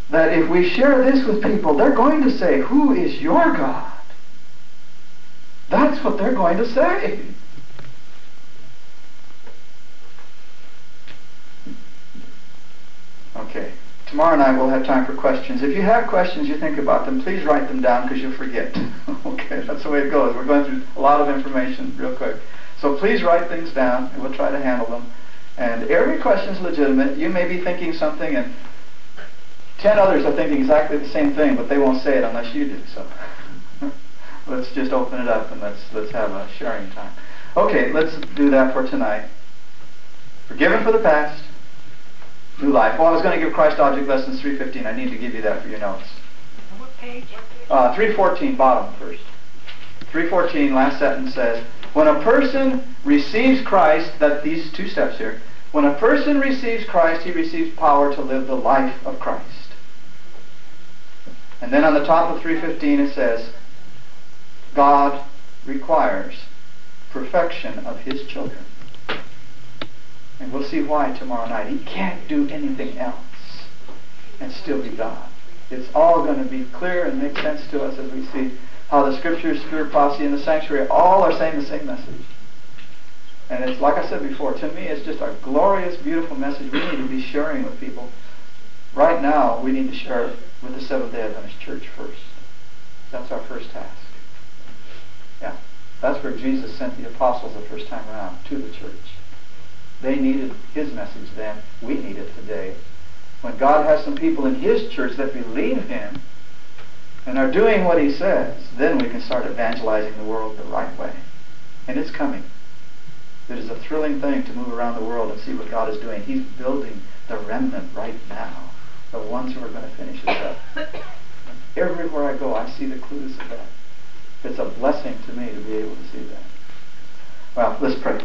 that if we share this with people, they're going to say, Who is your God? That's what they're going to say. Okay. Tomorrow night we'll have time for questions. If you have questions, you think about them, please write them down because you'll forget. okay, that's the way it goes. We're going through a lot of information real quick. So please write things down and we'll try to handle them. And every question is legitimate. You may be thinking something and ten others are thinking exactly the same thing, but they won't say it unless you do. So let's just open it up and let's let's have a sharing time. Okay, let's do that for tonight. Forgiven for the past, new life. Well, I was going to give Christ Object Lessons 315. I need to give you that for your notes. What page? Uh, 314, bottom first. 314, last sentence says, when a person receives Christ, that these two steps here, when a person receives Christ, he receives power to live the life of Christ. And then on the top of 315 it says, God requires perfection of his children. And we'll see why tomorrow night. He can't do anything else and still be God. It's all going to be clear and make sense to us as we see how the scriptures, spirit prophecy, and the sanctuary all are saying the same message. And it's like I said before, to me it's just a glorious, beautiful message we need to be sharing with people. Right now, we need to share with the Seventh-day Adventist Church first. That's our first task. Yeah. That's where Jesus sent the apostles the first time around, to the church. They needed his message then. We need it today. When God has some people in his church that believe him and are doing what he says, then we can start evangelizing the world the right way. And it's coming. It is a thrilling thing to move around the world and see what God is doing. He's building the remnant right now, the ones who are going to finish this up. Everywhere I go, I see the clues of that. It's a blessing to me to be able to see that. Well, let's pray.